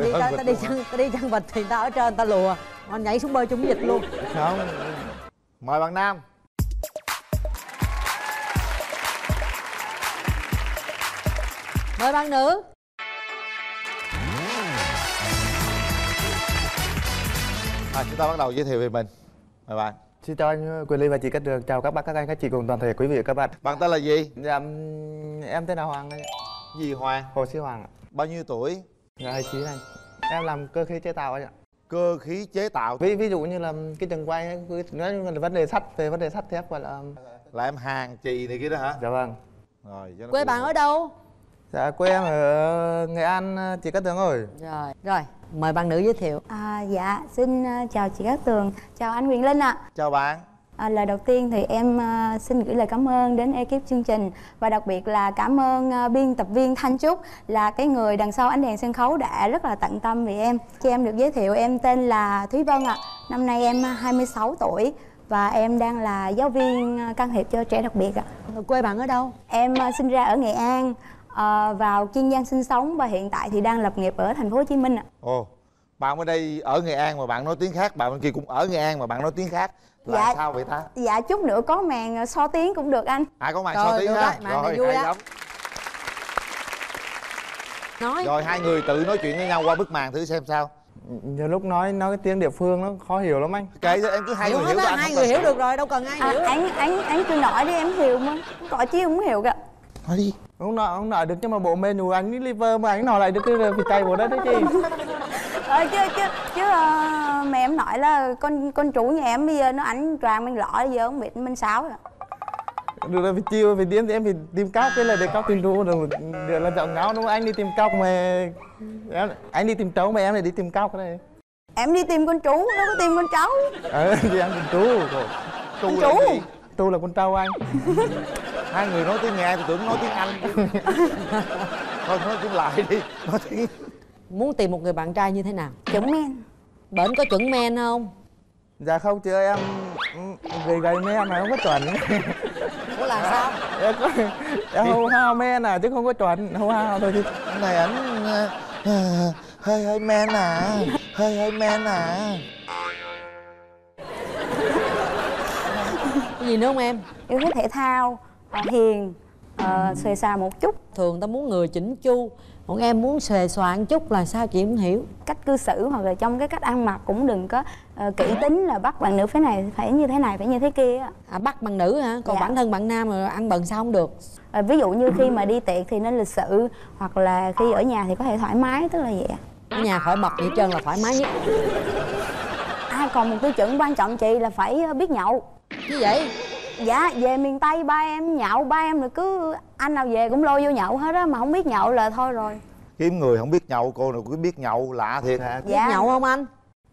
ta đi ta, ta đi chăn ta đi chăn vịt thì ta ở trên ta lùa. Còn nhảy xuống bơi chung với vịt luôn. Không. Mời bạn nam. Mời bạn nữ. À, chúng ta bắt đầu giới thiệu về mình. Mời bạn. Xin chào anh quyền linh và chị cát đường. Chào các bác các anh các chị cùng toàn thể quý vị và các bạn. Bạn tên là gì? Dạ em tên là hoàng anh gì hoàng? Hồ sĩ hoàng ạ. bao nhiêu tuổi dạ 29 anh em làm cơ khí chế tạo anh ạ. Cơ khí chế tạo. Ví ví dụ như là cái trường quay ấy, nói là vấn đề sắt về vấn đề sắt thép gọi là là em hàng chì này kia đó hả? Dạ vâng. Rồi cho nó quê bạn ở đâu? Dạ quê em ở nghệ an chị cát tường ơi. Rồi rồi mời bạn nữ giới thiệu. À, dạ, xin ờ, chào chị Cát Tường, chào anh Huyền Linh ạ. chào bạn À, lời đầu tiên thì em ờ, xin gửi lời cảm ơn đến ekip chương trình và đặc biệt là cảm ơn ờ, biên tập viên Thanh Trúc là cái người đằng sau ánh đèn sân khấu đã rất là tận tâm vì em. Cho em được giới thiệu em tên là Thúy Vân ạ. Năm nay em 26 tuổi và em đang là giáo viên can thiệp cho trẻ đặc biệt ạ. quê bạn ở đâu Em ờ, sinh ra ở Nghệ An, ờ, vào Kiên Giang sinh sống và hiện tại thì đang lập nghiệp ở thành phố Hồ Chí Minh ạ. ồ bạn bên đây ở nghệ an mà bạn nói tiếng khác bạn bên kia cũng ở nghệ an mà bạn nói tiếng khác là Dạ. sao vậy ta? Dạ chút nữa có màn ờ, so tiếng cũng được anh. ai có màn Rồi, so tiếng ha. này rồi vui hay á. lắm. Nói. Rồi hai người tự nói chuyện với nhau qua bức màn thử xem sao. Nhiều lúc nói nói cái tiếng địa phương nó khó hiểu lắm anh. Kệ em cứ hai hiểu người hiểu cho anh hai người hiểu được rồi đâu cần ai À, hiểu. anh anh anh cứ nói đi em hiểu mà. Có chi không hiểu cả nói đi. Không nói không nói được nhưng mà bộ menu anh với liver mà anh nói lại được cái vịt chay bộ đó đấy chứ ờ, chứ chứ chứ ờ, mẹ em nói là con con chủ nhà em bây giờ nó ảnh tràn mình lọ giờ không biết mình sao rồi. Được rồi, phải chiều phải điếm thì em phải tìm cóc cái là để cóc tìm ru rồi được là giọng ngáo đúng không? Anh đi tìm cóc mà em, anh đi tìm trấu mà em lại đi tìm cóc cái này. Em đi tìm con chú nó có tìm con cháu. Ờ thì em tìm trú rồi. Tu Chú. là gì? Tu là con trâu anh. Hai người nói tiếng nghe tôi tưởng nói tiếng anh. Thôi nói tiếng lại đi nói tiếng muốn tìm một người bạn trai như thế nào? Chuẩn men bệnh có chuẩn men không? Dạ không chứ em ừ, gầy gầy mấy em này không có chuẩn. Ủa là sao? Em có em hô hao men à chứ không có chuẩn. Hô hao thôi chứ này ảnh ờ, ờ, hơi hơi men à hơi hơi men à cái gì nữa không em? Yêu thích thể thao ờ, hiền ờ, xuề xà một chút. Thường ta muốn người chỉnh chu còn em muốn xòe xoạn chút là sao chị không hiểu. Cách cư xử hoặc là trong cái cách ăn mặc cũng đừng có ờ, kỹ tính là bắt bạn nữ phải này phải như thế này phải như thế kia à bắt bằng nữ hả? Còn Dạ. bản thân bạn nam rồi ăn bần sao không được? Ờ, ví dụ như khi mà đi tiệc thì nên lịch sự hoặc là khi ở nhà thì có thể thoải mái tức là vậy ở nhà khỏi bật hết trơn là thoải mái nhất. À còn một tiêu chuẩn quan trọng chị là phải ờ, biết nhậu. Như vậy Dạ về miền Tây ba em nhậu ba em là cứ anh nào về cũng lôi vô nhậu hết á mà không biết nhậu là thôi rồi. Kiếm người không biết nhậu cô nào cũng biết nhậu lạ thiệt. Dạ. Biết Dạ. nhậu không anh?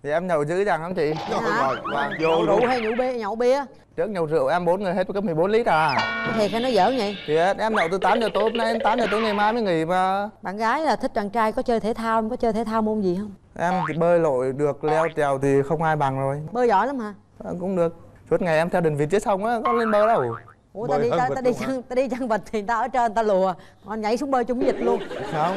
Thì em nhậu dữ dằn lắm chị. Rồi, Hả? rồi, qua vô nhậu rượu hay nhậu bia nhậu bia? Trước nhậu rượu em bốn người hết có 14 lít à. Thiệt hay nói giỡn vậy. Thì em nhậu từ 8 giờ tối hôm nay đến 8 giờ tối ngày mai mới nghỉ mà. Bạn gái là thích bạn trai có chơi thể thao không? Có chơi thể thao môn gì không? Em chỉ bơi lội được leo trèo thì không ai bằng rồi. Bơi giỏi lắm hả? Ờ, cũng được suốt ngày em theo đình vịt dưới sông á có lên bơi đâu. Ủa ta đi ta, vịt ta đi chăn ta đi chăn vịt thì ta ở trên ta lùa. Còn nhảy xuống bơi chung với vịt luôn. Không.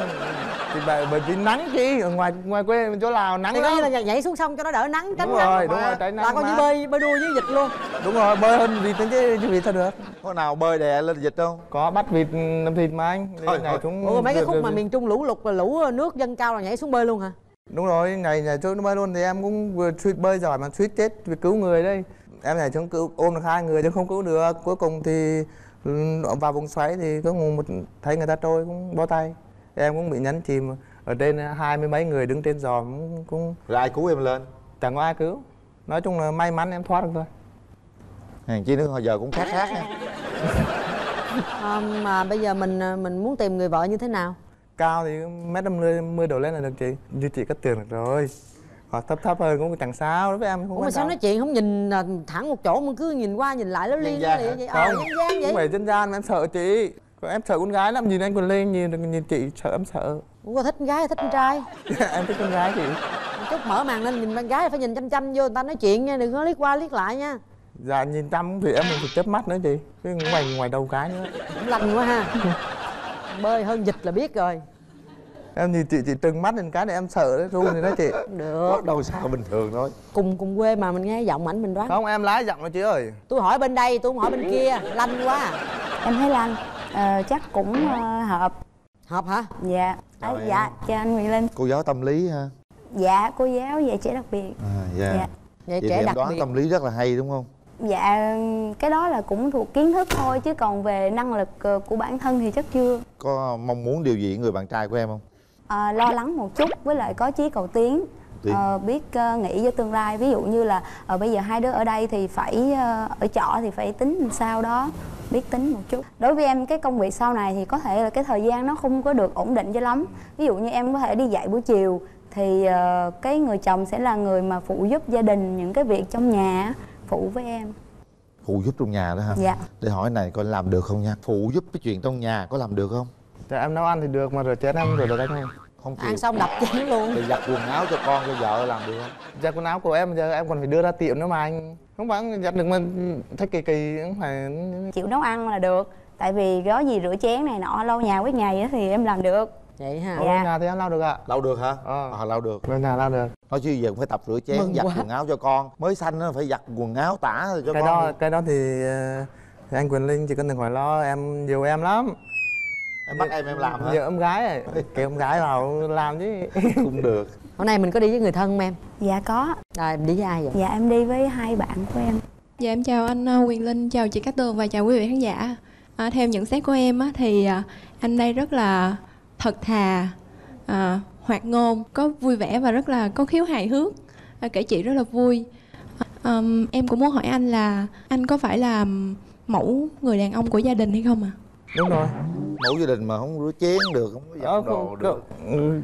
Thì bởi, bởi vì nắng chi? Ở ngoài ngoài quê chỗ lào nắng thì lắm. như là nhảy xuống sông cho nó đỡ nắng tránh đúng nắng rồi đúng rồi tránh là nắng coi như bơi bơi đua với vịt luôn. Đúng rồi bơi hơn vịt chứ chứ vịt sao được. Có nào bơi đè lên dịch không? Có bắt vịt làm thịt mà anh. Thôi, nhảy thôi. xuống ủa mấy cái khúc mà miền trung lũ lụt là lũ nước dâng cao là nhảy xuống bơi luôn hả? Đúng rồi nhảy nhảy xuống bơi luôn. Thì em cũng vừa suýt bơi giỏi mà suýt chết vì cứu người đây em nhảy xuống cứu ôm được hai người chứ không cứu được. Cuối cùng thì ừ, vào vùng xoáy thì có một thấy người ta trôi cũng bó tay. Em cũng bị nhấn chìm ở trên hai mươi mấy người đứng trên giò cũng, cũng rồi ai cứu em lên? Chẳng có ai cứu. Nói chung là may mắn em thoát được thôi. Hàng chi nữa hồi giờ cũng khác khác nha. À, mà bây giờ mình à, mình muốn tìm người vợ như thế nào? Cao thì mét năm mươi mươi đổ lên là được chị. Như chị có tiền được rồi hoặc thấp thấp hơn cũng chẳng sao đối với em không ủa mà sao nói chuyện không nhìn à, thẳng một chỗ mà cứ nhìn qua nhìn lại nó liên nó vậy? Ờ không nhân gian không vậy phải dân gian mà em sợ chị. Còn em sợ con gái lắm nhìn anh còn lên nhìn nhìn chị sợ em sợ. Ủa có thích con gái hay thích con trai? Em thích con gái chị. Chút mở màn lên nhìn con gái phải nhìn chăm chăm vô người ta nói chuyện nha đừng có liếc qua liếc lại nha. Dạ nhìn chăm thì em phải chớp mắt nữa chị. Cái ngoài ngoài đầu cái nữa. Cũng lành quá ha. Bơi hơn dịch là biết rồi em nhìn chị chị trừng mắt lên cái này em sợ đấy run rồi đó chị. Được. Đâu sao bình thường thôi. Cùng cùng quê mà mình nghe giọng ảnh mình đoán. Không em lái giọng rồi chị ơi. Tôi hỏi bên đây tôi không hỏi bên kia lanh quá. Em thấy lanh. Ờ, chắc cũng ờ, hợp. Hợp hả? Dạ. À, dạ chào anh Nguyễn Linh. Cô giáo tâm lý ha dạ cô giáo dạy trẻ đặc biệt. À dạ, Dạ. thì trẻ đặc đoán biệt. tâm lý rất là hay đúng không? Dạ cái đó là cũng thuộc kiến thức thôi chứ còn về năng lực ờ, của bản thân thì chắc chưa. Có mong muốn điều gì người bạn trai của em không Ờ, lo lắng một chút với lại có chí cầu tiến. Ờ, biết ờ, nghĩ cho tương lai. Ví dụ như là ờ, bây giờ hai đứa ở đây thì phải ờ, ở trọ thì phải tính làm sao đó biết tính một chút. Đối với em cái công việc sau này thì có thể là cái thời gian nó không có được ổn định cho lắm. Ví dụ như em có thể đi dạy buổi chiều thì ờ, cái người chồng sẽ là người mà phụ giúp gia đình những cái việc trong nhà á, phụ với em. Phụ giúp trong nhà đó hả? Dạ. Để hỏi này coi làm được không nha? Phụ giúp cái chuyện trong nhà có làm được không dạ em nấu ăn thì được mà rửa chén em rửa được anh không không chịu. ăn xong đập chén luôn. Thì giặt quần áo cho con cho vợ làm được không? Giặt quần áo của em giờ em còn phải đưa ra tiệm nữa mà anh. Không phải giặt được mà thấy kỳ kỳ cũng phải chịu nấu ăn là được. Tại vì có gì rửa chén này nọ lau nhà quét ngày thì em làm được. Vậy ha ở Dạ. nhà thì em lau được ạ. Lau được hả? Ờ. à, lau được. Bên nhà lau được. Nói chứ giờ cũng phải tập rửa chén Mừng giặt quá. quần áo cho con. Mới sanh nó phải giặt quần áo tả cho cái con đó cái đó thì, ờ, thì anh Quyền Linh chỉ cần đừng phải lo em nhiều em lắm em bắt em em làm hả? Giờ em gái rồi kêu em gái vào làm chứ. Cũng được. Hôm nay mình có đi với người thân không em? Dạ có. Rồi đi với ai vậy? Dạ em đi với hai bạn của em. Dạ em chào anh uh, Quyền Linh, chào chị Cát Tường và chào quý vị khán giả. À, theo nhận xét của em á, thì à, anh đây rất là thật thà, à, hoạt ngôn, có vui vẻ và rất là có khiếu hài hước, à, kể chuyện rất là vui. À, em cũng muốn hỏi anh là anh có phải là mẫu người đàn ông của gia đình hay không ạ? Đúng rồi mẫu gia đình mà không rửa chén được không có giặt đồ không- được ừ,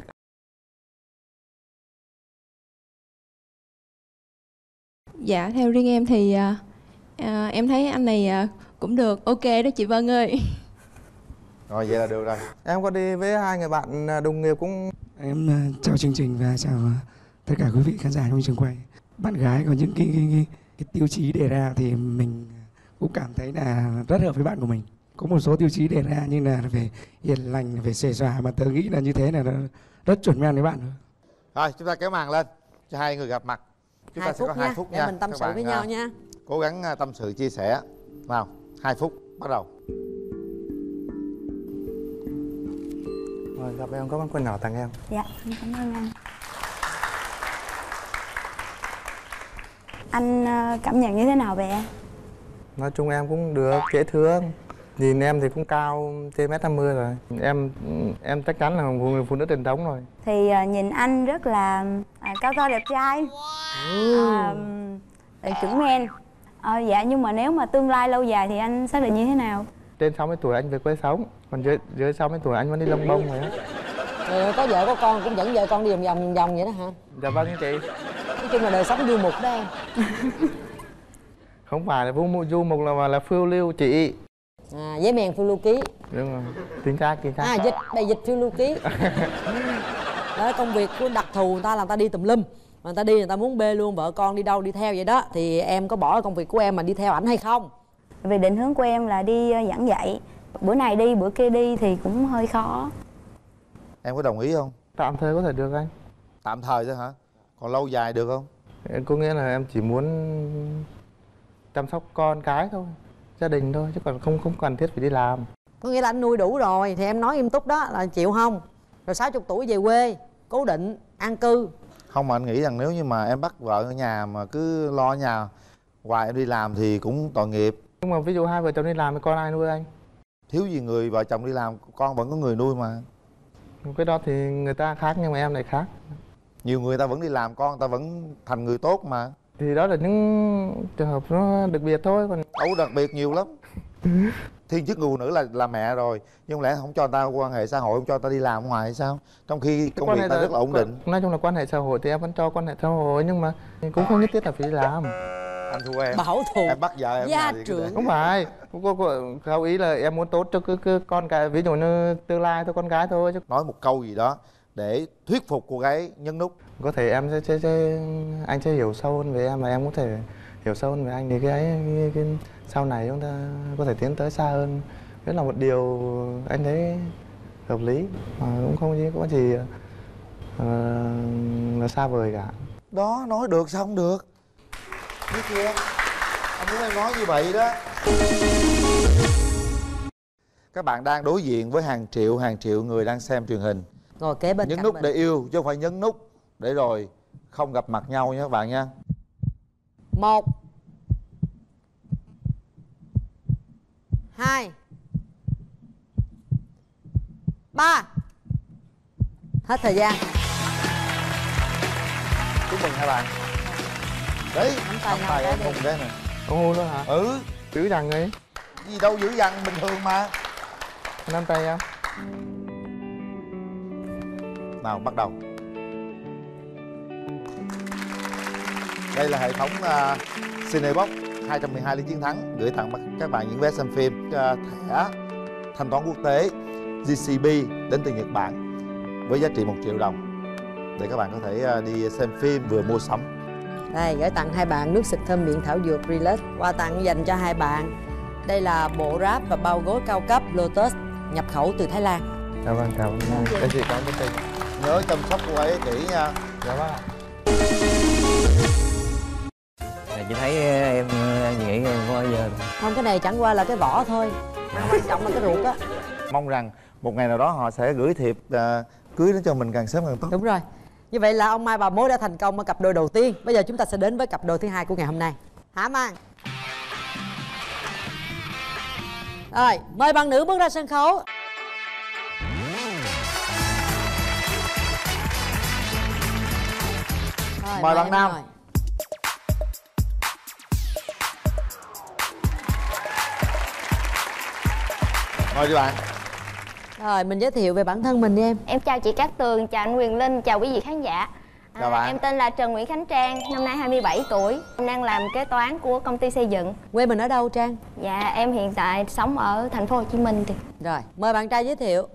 Dạ theo riêng em thì à, à, em thấy anh này à, cũng được, ok đó chị Vân ơi. rồi vậy là được rồi em có đi với hai người bạn ờ, đồng nghiệp cũng Em ờ, chào chương trình và chào tất cả quý vị khán giả trong trường quay. Bạn gái có những cái, cái, cái, cái tiêu chí đề ra thì mình cũng cảm thấy là rất hợp với bạn của mình. Có một số tiêu chí đề ra như là về hiền lành, về xề xòa mà tớ nghĩ là như thế là nó rất chuẩn med với bạn rồi. rồi chúng ta kéo màn lên cho hai người gặp mặt. Chúng hai ta sẽ phút có nha hai phút để nha mình tâm Các sự bạn, với à, nhau nha. cố gắng à, tâm sự chia sẻ. Nào hai phút bắt đầu. Rồi gặp em có món quà nhỏ tặng em. Dạ em cảm ơn anh. Anh ờ, cảm nhận như thế nào về em? Nói chung em cũng được dễ thương nhìn em thì cũng cao trên mét 50 rồi. Em em chắc chắn là một người phụ nữ truyền thống rồi. Thì ờ, nhìn anh rất là à, cao to đẹp trai. À, ờ, chuẩn men. Ờ, dạ nhưng mà nếu mà tương lai lâu dài thì anh xác định như thế nào? Trên 60 tuổi anh về quê sống còn dưới dưới 60 tuổi anh vẫn đi lông bông rồi á. Ơi, có vợ có con cũng dẫn vợ con đi vòng vòng vòng vậy đó hả? Dạ vâng chị. Nói chung là đời sống du mục đó em. Không phải là du mục là mà là phiêu lưu chị à, giấy mèn phiêu lưu ký. Đúng rồi. Chính xác chính xác à dịch đầy dịch phiêu lưu ký. Đó công việc của đặc thù người ta là người ta đi tùm lum. Mà người ta đi người ta muốn bê luôn vợ con đi đâu đi theo vậy đó. Thì em có bỏ công việc của em mà đi theo ảnh hay không? Vì định hướng của em là đi ờ, giảng dạy. Bữa này đi bữa kia đi thì cũng hơi khó. Em có đồng ý không? Tạm thời có thể được anh. Tạm thời thôi hả? Còn lâu dài được không? Có nghĩa là em chỉ muốn chăm sóc con cái thôi gia đình thôi chứ còn không không cần thiết phải đi làm. Có nghĩa là anh nuôi đủ rồi thì em nói nghiêm túc đó là chịu không? Rồi 60 tuổi về quê cố định an cư. Không mà anh nghĩ rằng nếu như mà em bắt vợ ở nhà mà cứ lo nhà hoài em đi làm thì cũng tội nghiệp. Nhưng mà ví dụ hai vợ chồng đi làm thì con ai nuôi anh? Thiếu gì người vợ chồng đi làm con vẫn có người nuôi mà. Cái đó thì người ta khác nhưng mà em lại khác. Nhiều người ta vẫn đi làm con ta vẫn thành người tốt mà thì đó là những trường hợp nó đặc biệt thôi còn đâu đặc biệt nhiều lắm. Thiên chức người phụ nữ là là mẹ rồi. Nhưng lẽ không cho người ta quan hệ xã hội không cho người ta đi làm ở ngoài hay sao? Trong khi công việc hệ ta là- rất là ổn định. nói chung là quan hệ xã hội thì em vẫn cho quan hệ xã hội nhưng mà cũng không nhất thiết là phải đi làm. Anh thua em. Bảo thủ. Em bắt vợ em gia cứ trưởng. không phải. Có, có, không ý là em muốn tốt cho cái, cái con cái ví dụ như tương lai thôi con gái thôi chứ. Nói một câu gì đó để thuyết phục cô gái nhấn nút có thể em sẽ, sẽ, sẽ anh sẽ hiểu sâu hơn về em và em có thể hiểu sâu hơn về anh thì cái ấy cái, cái, sau này chúng ta có thể tiến tới xa hơn. Đó là một điều anh thấy hợp lý mà cũng không có gì ờ, là xa vời cả. Đó nói được sao không được? Biết chưa? Anh muốn em nói như vậy đó. Các bạn đang đối diện với hàng triệu hàng triệu người đang xem truyền hình. Ngồi kế bên nhấn cạnh nút mình. để yêu chứ không phải nhấn nút để rồi không gặp mặt nhau nha các bạn nha một. Hai. Ba. Hết thời gian. Chúc mừng hai bạn. Đấy Nắm tay nắm tay cái em đi. hùng cái nè hôn đó hả? Ừ. Chữ rằng ấy gì đâu dữ dằn bình thường mà. Nắm tay em. Nào bắt đầu đây là hệ thống uh, Cinebox 212 lý chiến thắng gửi tặng các bạn những vé xem phim uh, thẻ thanh toán quốc tế GCB đến từ Nhật Bản với giá trị 1 triệu đồng để các bạn có thể uh, đi xem phim vừa mua sắm. Đây gửi tặng hai bạn nước xịt thơm miệng thảo dược relax. Quà tặng dành cho hai bạn. Đây là bộ ráp và bao gối cao cấp lotus nhập khẩu từ thái lan. Dạ vâng cảm ơn cái gì cảm ơn tình nhớ chăm sóc cô ấy kỹ nha. Dạ vâng chị thấy em em nghĩ em có bao giờ không cái này chẳng qua là cái vỏ thôi. Mà quan trọng là cái ruột á. Mong rằng một ngày nào đó họ sẽ gửi thiệp uh, cưới đến cho mình càng sớm càng tốt. Đúng rồi. Như vậy là ông mai bà mối đã thành công ở cặp đôi đầu tiên. Bây giờ chúng ta sẽ đến với cặp đôi thứ hai của ngày hôm nay. Hả mang rồi mời bạn nữ bước ra sân khấu. Rồi, Mời bạn em nam. ngồi. Mời đi bạn rồi mình giới thiệu về bản thân mình đi em Em chào chị Cát Tường, chào anh Quyền Linh, chào quý vị khán giả. À, Chào bạn. Em tên là Trần Nguyễn Khánh Trang, năm nay 27 tuổi. Em đang làm kế toán của công ty xây dựng. quê mình ở đâu trang Dạ, em hiện tại sống ở thành phố Hồ Chí Minh. Thì. rồi mời bạn trai giới thiệu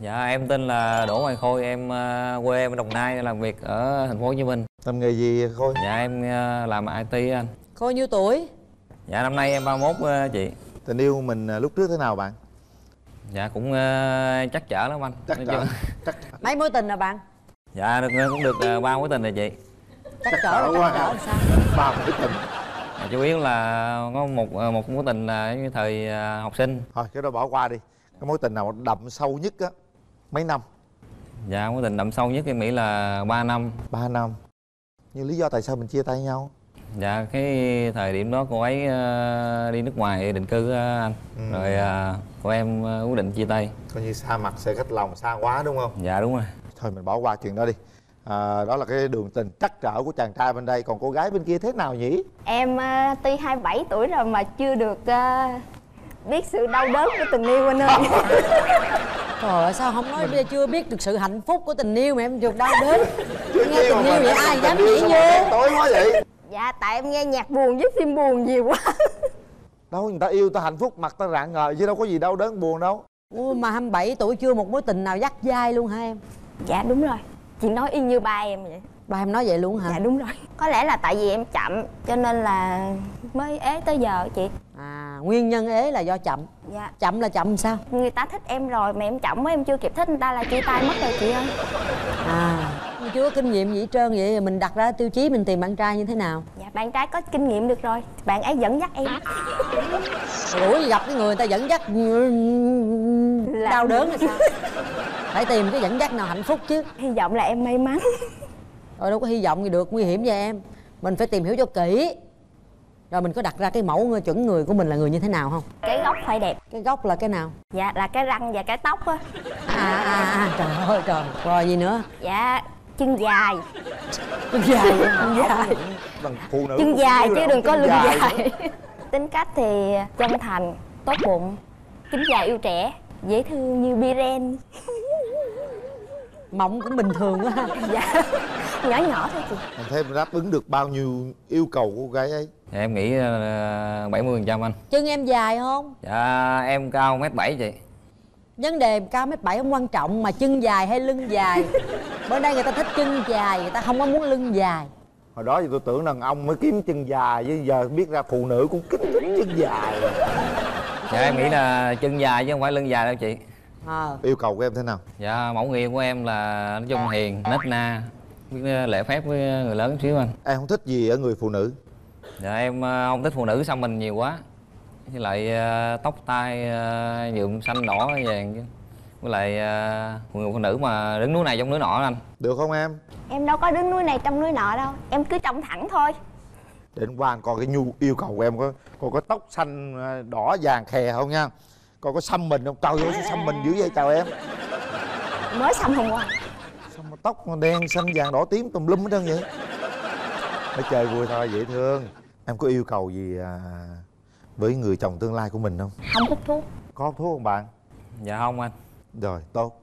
dạ em tên là Đỗ Hoàng Khôi em ờ, quê em ở Đồng Nai làm việc ở thành phố Hồ Chí Minh làm nghề gì khôi dạ em ờ, làm IT anh cô nhiêu tuổi dạ năm nay em 31 ờ, chị tình yêu mình à, lúc trước thế nào bạn dạ cũng ờ, chắc chở lắm anh. Chắc chung- chắc mấy mối tình là bạn? Dạ được cũng được ờ, ba mối tình rồi chị. Chắc quá chắc làm sao? Ba mối tình. Dạ, chủ yếu là có một ờ, một mối tình là như thời ờ, học sinh. Thôi cái đó bỏ qua đi. Cái mối tình nào đậm sâu nhất á mấy năm? Dạ mối tình đậm sâu nhất em nghĩ là 3 năm. Ba năm. Nhưng lý do tại sao mình chia tay nhau dạ cái thời điểm đó cô ấy ờ, đi nước ngoài định cư á anh. Ừ. rồi ờ, cô em ờ, quyết định chia tay. Coi như xa mặt sẽ cách lòng xa quá đúng không? Dạ đúng rồi. Thôi mình bỏ qua chuyện đó đi. À, đó là cái đường tình trắc trở của chàng trai bên đây. Còn cô gái bên kia thế nào nhỉ? Em à, tuy 27 tuổi rồi mà chưa được à, biết sự đau đớn của tình yêu anh ơi. Trời ơi sao không nói bây giờ chưa biết được sự hạnh phúc của tình yêu mà em được đau đớn? Nghe tình yêu vậy ai dám nhảy vô tối quá vậy dạ, tại em nghe nhạc buồn với phim buồn nhiều quá. đâu người ta yêu ta hạnh phúc mặt ta rạng ngời chứ đâu có gì đau đớn buồn đâu Ủa, mà 27 tuổi chưa một mối tình nào dắt dai luôn hả em Dạ đúng rồi. Chị nói y như ba em vậy. Ba em nói vậy luôn hả Dạ đúng rồi. Có lẽ là tại vì em chậm cho nên là mới ế tới giờ chị. À nguyên nhân ế là do chậm Dạ. Chậm là chậm sao Người ta thích em rồi mà em chậm quá em chưa kịp thích người ta là chia tay mất rồi chị ơi. À chưa có kinh nghiệm gì hết trơn vậy thì mình đặt ra tiêu chí mình tìm bạn trai như thế nào Dạ bạn trai có kinh nghiệm được rồi. Bạn ấy dẫn dắt em. Ủa gặp cái người ta dẫn dắt Là- đau đớn hay sao Phải tìm cái dẫn dắt nào hạnh phúc chứ Hy vọng là em may mắn. Rồi đâu có hy vọng gì được nguy hiểm vậy em Mình phải tìm hiểu cho kỹ Rồi mình có đặt ra cái mẫu chuẩn người của mình là người như thế nào không Cái gốc phải đẹp. Cái gốc là cái nào Dạ là cái răng và cái tóc á. À à à trời ơi trời Rồi gì nữa Dạ chân dài. Chân dài chân dài phụ nữ Chân dài chứ đừng có lưng dài. dài. Tính cách thì chân thành, tốt bụng, kính già yêu trẻ, dễ thương như Biren. Mộng cũng bình thường ha Dạ. Nhỏ nhỏ thôi chị. Mình thấy mình đáp ứng được bao nhiêu yêu cầu của cô gái ấy dạ, em nghĩ là 70 phần trăm anh Chân em dài không dạ em cao mét bảy chị Vấn đề cao mét bảy không quan trọng Mà chân dài hay lưng dài. Bữa đây người ta thích chân dài Người ta không có muốn lưng dài. Hồi đó thì tôi tưởng đàn ông mới kiếm chân dài chứ giờ biết ra phụ nữ cũng kính thích chân dài. Dạ em nghĩ là chân dài chứ không phải lưng dài đâu chị. Ờ. Yêu cầu của em thế nào? Dạ mẫu người của em là nói chung hiền nết na biết lễ phép với người lớn xíu anh. Em không thích gì ở người phụ nữ. Dạ em ờ, không thích phụ nữ xăm mình nhiều quá với lại ờ, tóc tai ờ, nhuộm xanh đỏ vàng chứ. Với lại ờ, người phụ nữ mà đứng núi này trong núi nọ đó anh. Được không em? Em đâu có đứng núi này trong núi nọ đâu. Em cứ trông thẳng thôi. Để anh qua anh coi cái nhu yêu cầu của em có coi có tóc xanh đỏ vàng khè không nha. Coi có xăm mình không? Trời ơi xăm mình dữ vậy chào em? Mới xong hôm qua. Mà tóc đen xanh vàng đỏ tím tùm lum hết trơn vậy? Mới chơi vui thôi dễ thương. Em có yêu cầu gì à, với người chồng tương lai của mình không? Không hút thuốc. Có hút thuốc không bạn? Dạ không anh. Rồi tốt.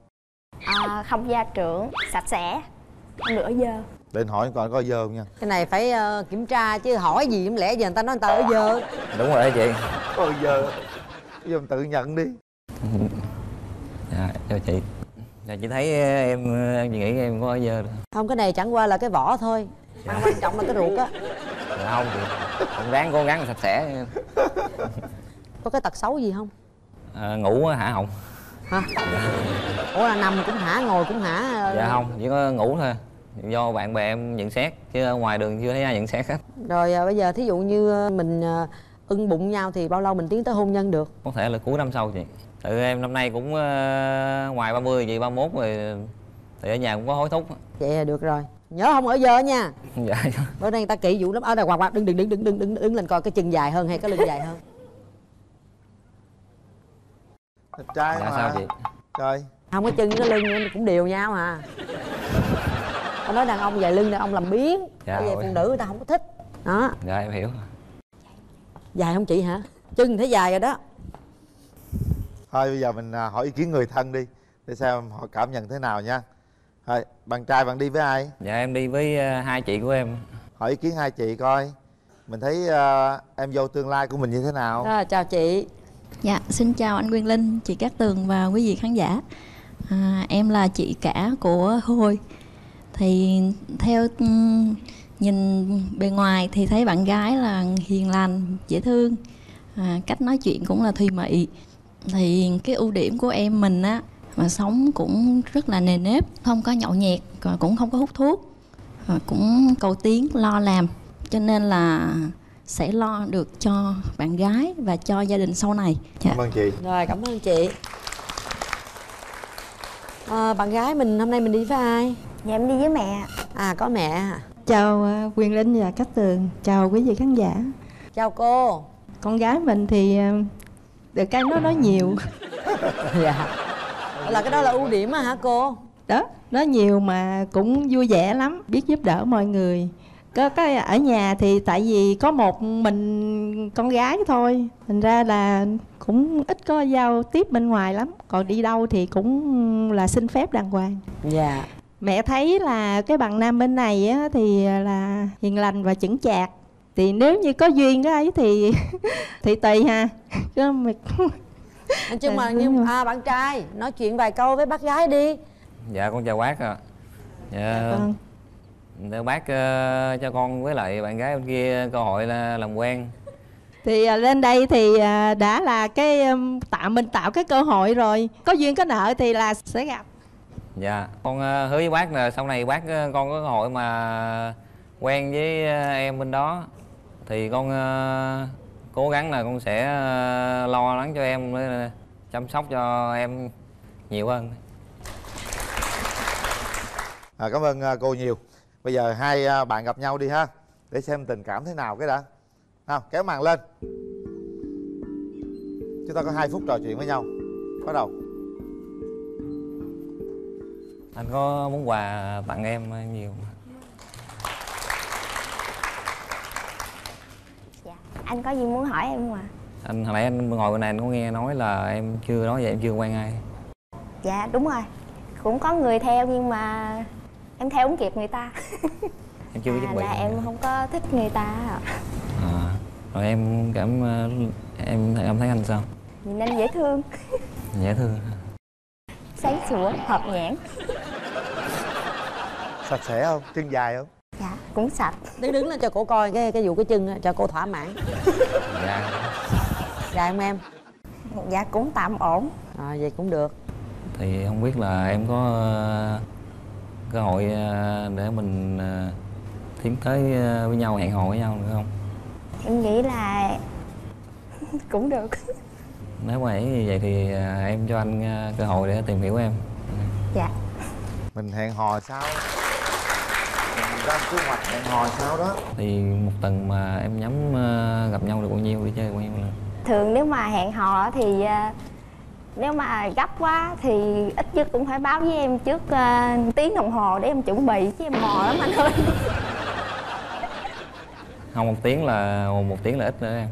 À, Không gia trưởng Sạch sẽ. Không ở dơ để anh hỏi coi có dơ không nha. Cái này phải ờ, kiểm tra chứ hỏi gì không lẽ giờ người ta nói người ta ở dơ. Đúng rồi đó chị. Có dơ. Bây giờ mình tự nhận đi. Dạ chào chị. Dạ chị thấy em em chị nghĩ em có ở dơ được không cái này chẳng qua là cái vỏ thôi. Mà quan trọng là cái ruột á. Dạ không chị em ráng cố gắng sạch sẽ. Có cái tật xấu gì không? À, ngủ hả họng hả? Ủa là nằm cũng hả ngồi cũng hả? Dạ không chỉ có ngủ thôi. Do bạn bè em nhận xét chứ ở ngoài đường chưa thấy ai nhận xét hết. Rồi à, bây giờ thí dụ như ờ, mình ờ, ưng bụng nhau thì bao lâu mình tiến tới hôn nhân được? Có thể là cuối năm sau chị. Tự em năm nay cũng ờ, ngoài 30 chị 31 rồi thì ở nhà cũng có hối thúc. Vậy là được rồi nhớ không? Ở dơ nha. Dạ bữa nay người ta kỹ vụ lắm. Ở đây quạt quạt đứng đứng đứng đứng đứng đứng đứng lên coi cái chân dài hơn hay cái lưng dài hơn. Đẹp trai dạ mà. sao chị? Trời. Không cái chân cái lưng cũng đều nhau à. Tao nói đàn ông dài lưng đàn ông làm biến. Dạ bây giờ phụ nữ người ta không có thích. Đó. Dạ em hiểu. Dài không chị hả? Chân thấy dài rồi đó. Thôi bây giờ mình à, hỏi ý kiến người thân đi. Để xem họ cảm nhận thế nào nha thôi bạn trai bạn đi với ai dạ em đi với ờ, hai chị của em hỏi ý kiến hai chị coi mình thấy à, em dâu tương lai của mình như thế nào đó, chào chị Dạ, xin chào anh Quyên Linh, chị Cát Tường và quý vị khán giả. À, em là chị cả của Hôi. Thì theo ừm, nhìn bề ngoài thì thấy bạn gái là hiền lành, dễ thương, à, cách nói chuyện cũng là thùy mị. Thì cái ưu điểm của em mình á mà sống cũng rất là nề nếp, không có nhậu nhẹt, cũng không có hút thuốc, rồi cũng cầu tiến lo làm. Cho nên là sẽ lo được cho bạn gái và cho gia đình sau này. Dạ. cảm ơn chị rồi cảm ơn chị à, bạn gái mình hôm nay mình đi với ai Dạ em đi với mẹ à có mẹ à. Chào à, Quyền Linh và Cát Tường, chào quý vị khán giả. chào cô Con gái mình thì à, được cái nó nói nhiều. dạ là cái đó là ưu điểm á hả cô Đó, nói nhiều mà cũng vui vẻ lắm, biết giúp đỡ mọi người. Có cái ở nhà thì tại vì có một mình con gái thôi, thành ra là cũng ít có giao tiếp bên ngoài lắm. Còn đi đâu thì cũng là xin phép đàng hoàng. dạ Mẹ thấy là cái bạn nam bên này á, thì là hiền lành và chững chạc thì nếu như có duyên cái ấy thì thì tùy ha chứ chung mà nhưng à bạn trai nói chuyện vài câu với bác gái đi. Dạ con chào bác ạ. Dạ. Vâng. Để bác ờ, cho con với lại bạn gái bên kia cơ hội là làm quen. Thì à, lên đây thì à, đã là cái um, tạo mình tạo cái cơ hội rồi. Có duyên có nợ thì là sẽ gặp. Dạ. Con ờ, hứa với bác là sau này bác ờ, con có cơ hội mà quen với ờ, em bên đó. Thì con ờ, cố gắng là con sẽ ờ, lo lắng cho em chăm sóc cho em nhiều hơn. À, cảm ơn à, cô nhiều. Bây giờ hai à, bạn gặp nhau đi ha để xem tình cảm thế nào cái đã. Nào kéo màn lên. Chúng ta có hai phút trò chuyện với nhau. Bắt đầu. Anh có món quà tặng em nhiều Dạ Anh có gì muốn hỏi em không ạ? Anh hồi nãy anh ngồi bên này anh có nghe nói là em chưa nói vậy em chưa quen ai. Dạ đúng rồi. Cũng có người theo nhưng mà Em theo không kịp người ta. Em chưa có à, chuẩn bị là em không có thích người ta ạ. à, rồi em cảm ờ, em em thấy anh sao? Nhìn anh dễ thương. Dễ thương Sáng sủa, hợp nhãn. Sạch sẽ không? Chân dài không cũng sạch. Đứng đứng lên cho cổ coi cái cái vụ cái chân á, cho cô thỏa mãn. Dạ. Dài không em. Dạ cũng tạm ổn. À, vậy cũng được. Thì không biết là em có ờ, cơ hội ờ, để mình ờ, tiến tới với nhau hẹn hò với nhau được không? Em nghĩ là cũng được. Nếu mà như vậy thì em cho anh cơ hội để tìm hiểu em. Dạ. Mình hẹn hò sao ra kế hoạch hẹn hò sao đó thì một tuần mà em nhắm ờ, gặp nhau được bao nhiêu đi chơi bao nhiêu lần? Thường nếu mà hẹn hò thì à, nếu mà gấp quá thì ít nhất cũng phải báo với em trước à, tiếng đồng hồ để em chuẩn bị chứ em mò lắm anh ơi. Không một tiếng là một tiếng là ít nữa em.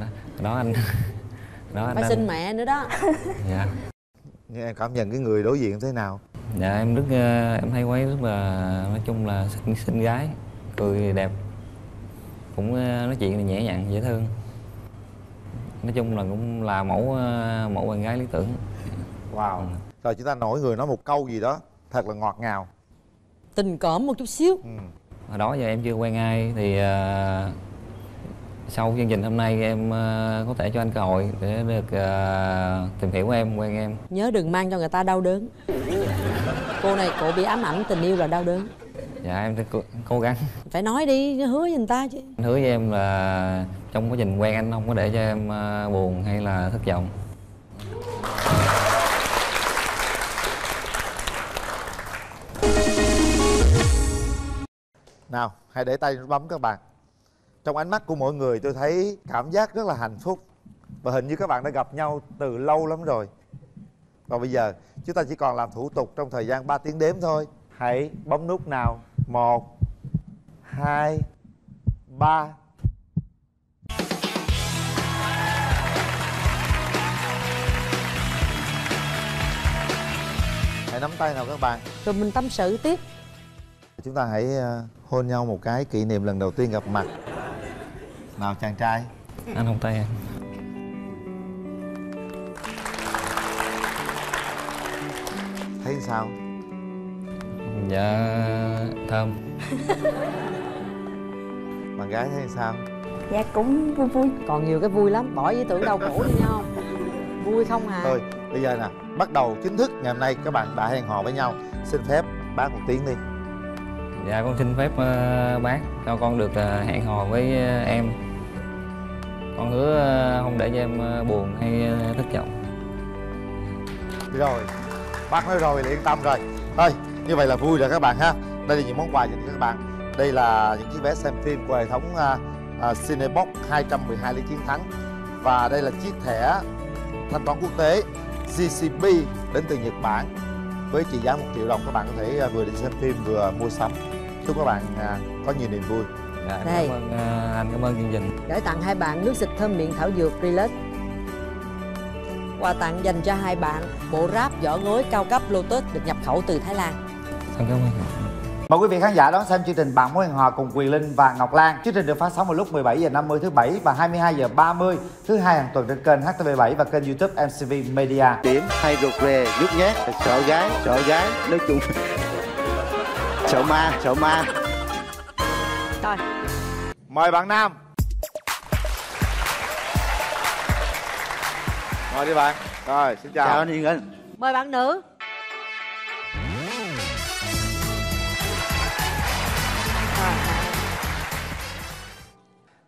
Đó, đó anh. Đó anh phải anh- xin mẹ nữa đó. Dạ. Nhưng em cảm nhận cái người đối diện thế nào dạ em rất ờ, em thấy cô ấy rất là nói chung là xinh, xinh gái cười đẹp. Cũng ờ, nói chuyện là nhẹ nhàng dễ thương. Nói chung là cũng là mẫu ờ, mẫu bạn gái lý tưởng. Wow. Rồi chúng ta nổi người nói một câu gì đó thật là ngọt ngào. Tình cảm một chút xíu. Ừ. hồi đó giờ em chưa quen ai thì sau chương trình hôm nay em ờ, có thể cho anh cơ hội để được ờ, tìm hiểu em quen em. Nhớ đừng mang cho người ta đau đớn. Cô này cổ bị ám ảnh tình yêu là đau đớn. Dạ em sẽ cố, cố gắng. Phải nói đi hứa với người ta chứ. Anh hứa với em là trong quá trình quen anh không có để cho em ờ, buồn hay là thất vọng. Nào hãy để tay bấm các bạn trong ánh mắt của mỗi người tôi thấy cảm giác rất là hạnh phúc. Và hình như các bạn đã gặp nhau từ lâu lắm rồi. Và bây giờ chúng ta chỉ còn làm thủ tục trong thời gian 3 tiếng đếm thôi. Hãy bấm nút nào. Một hai ba. Hãy nắm tay nào các bạn. Rồi mình tâm sự tiếp. Chúng ta hãy ờ, hôn nhau một cái kỷ niệm lần đầu tiên gặp mặt nào chàng trai. Anh không tay em. Thấy sao? Dạ thơm. Bạn gái thấy sao? Dạ cũng vui vui. Còn nhiều cái vui lắm. Bỏ ý tưởng đau khổ với nhau. Vui không à? Thôi bây giờ nè bắt đầu chính thức ngày hôm nay các bạn đã hẹn hò với nhau. Xin phép bác một tiếng đi. Dạ con xin phép ờ, bác cho con được ờ, hẹn hò với ờ, em con hứa ờ, không để cho em ờ, buồn hay ờ, thất vọng. Rồi. Bác nói rồi là yên tâm rồi. Thôi như vậy là vui rồi các bạn ha. Đây là những món quà dành cho các bạn. Đây là những chiếc vé xem phim của hệ thống uh, uh, Cinebox 212 lý chiến thắng. Và đây là chiếc thẻ thanh toán quốc tế CCB đến từ Nhật Bản với trị giá 1 triệu đồng. Các bạn có thể vừa đi xem phim vừa mua sắm. Chúc các bạn có nhiều niềm vui dạ em Đây. cảm ơn ờ, anh cảm ơn chương trình. Gửi tặng hai bạn nước xịt thơm miệng thảo dược Relax quà tặng dành cho hai bạn bộ ráp vỏ gối cao cấp Lotus được nhập khẩu từ Thái Lan. Cảm ơn. Mời quý vị khán giả đón xem chương trình Bạn mối hẹn hò cùng Quyền Linh và Ngọc Lan. Chương trình được phát sóng vào lúc 17 giờ 50 thứ bảy và 22 giờ 30 thứ hai hàng tuần trên kênh HTV7 và kênh YouTube MCV Media. điểm hay rụt rè nhút nhát. Sợ gái sợ gái nói chung. Sợ ma sợ ma rồi. Mời bạn nam. Mời đi bạn. Rồi xin chào, chào anh Hiền Anh. Mời bạn nữ.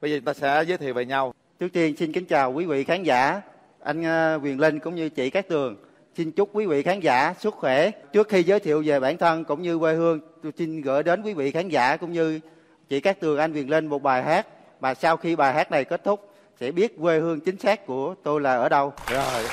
Bây giờ chúng ta sẽ giới thiệu về nhau. Trước tiên xin kính chào quý vị khán giả. Anh ờ, Quyền Linh cũng như chị Cát Tường. Xin chúc quý vị khán giả sức khỏe. Trước khi giới thiệu về bản thân cũng như quê hương tôi xin gửi đến quý vị khán giả cũng như chị Cát Tường anh Quyền Linh một bài hát mà sau khi bài hát này kết thúc sẽ biết quê hương chính xác của tôi là ở đâu. Rồi.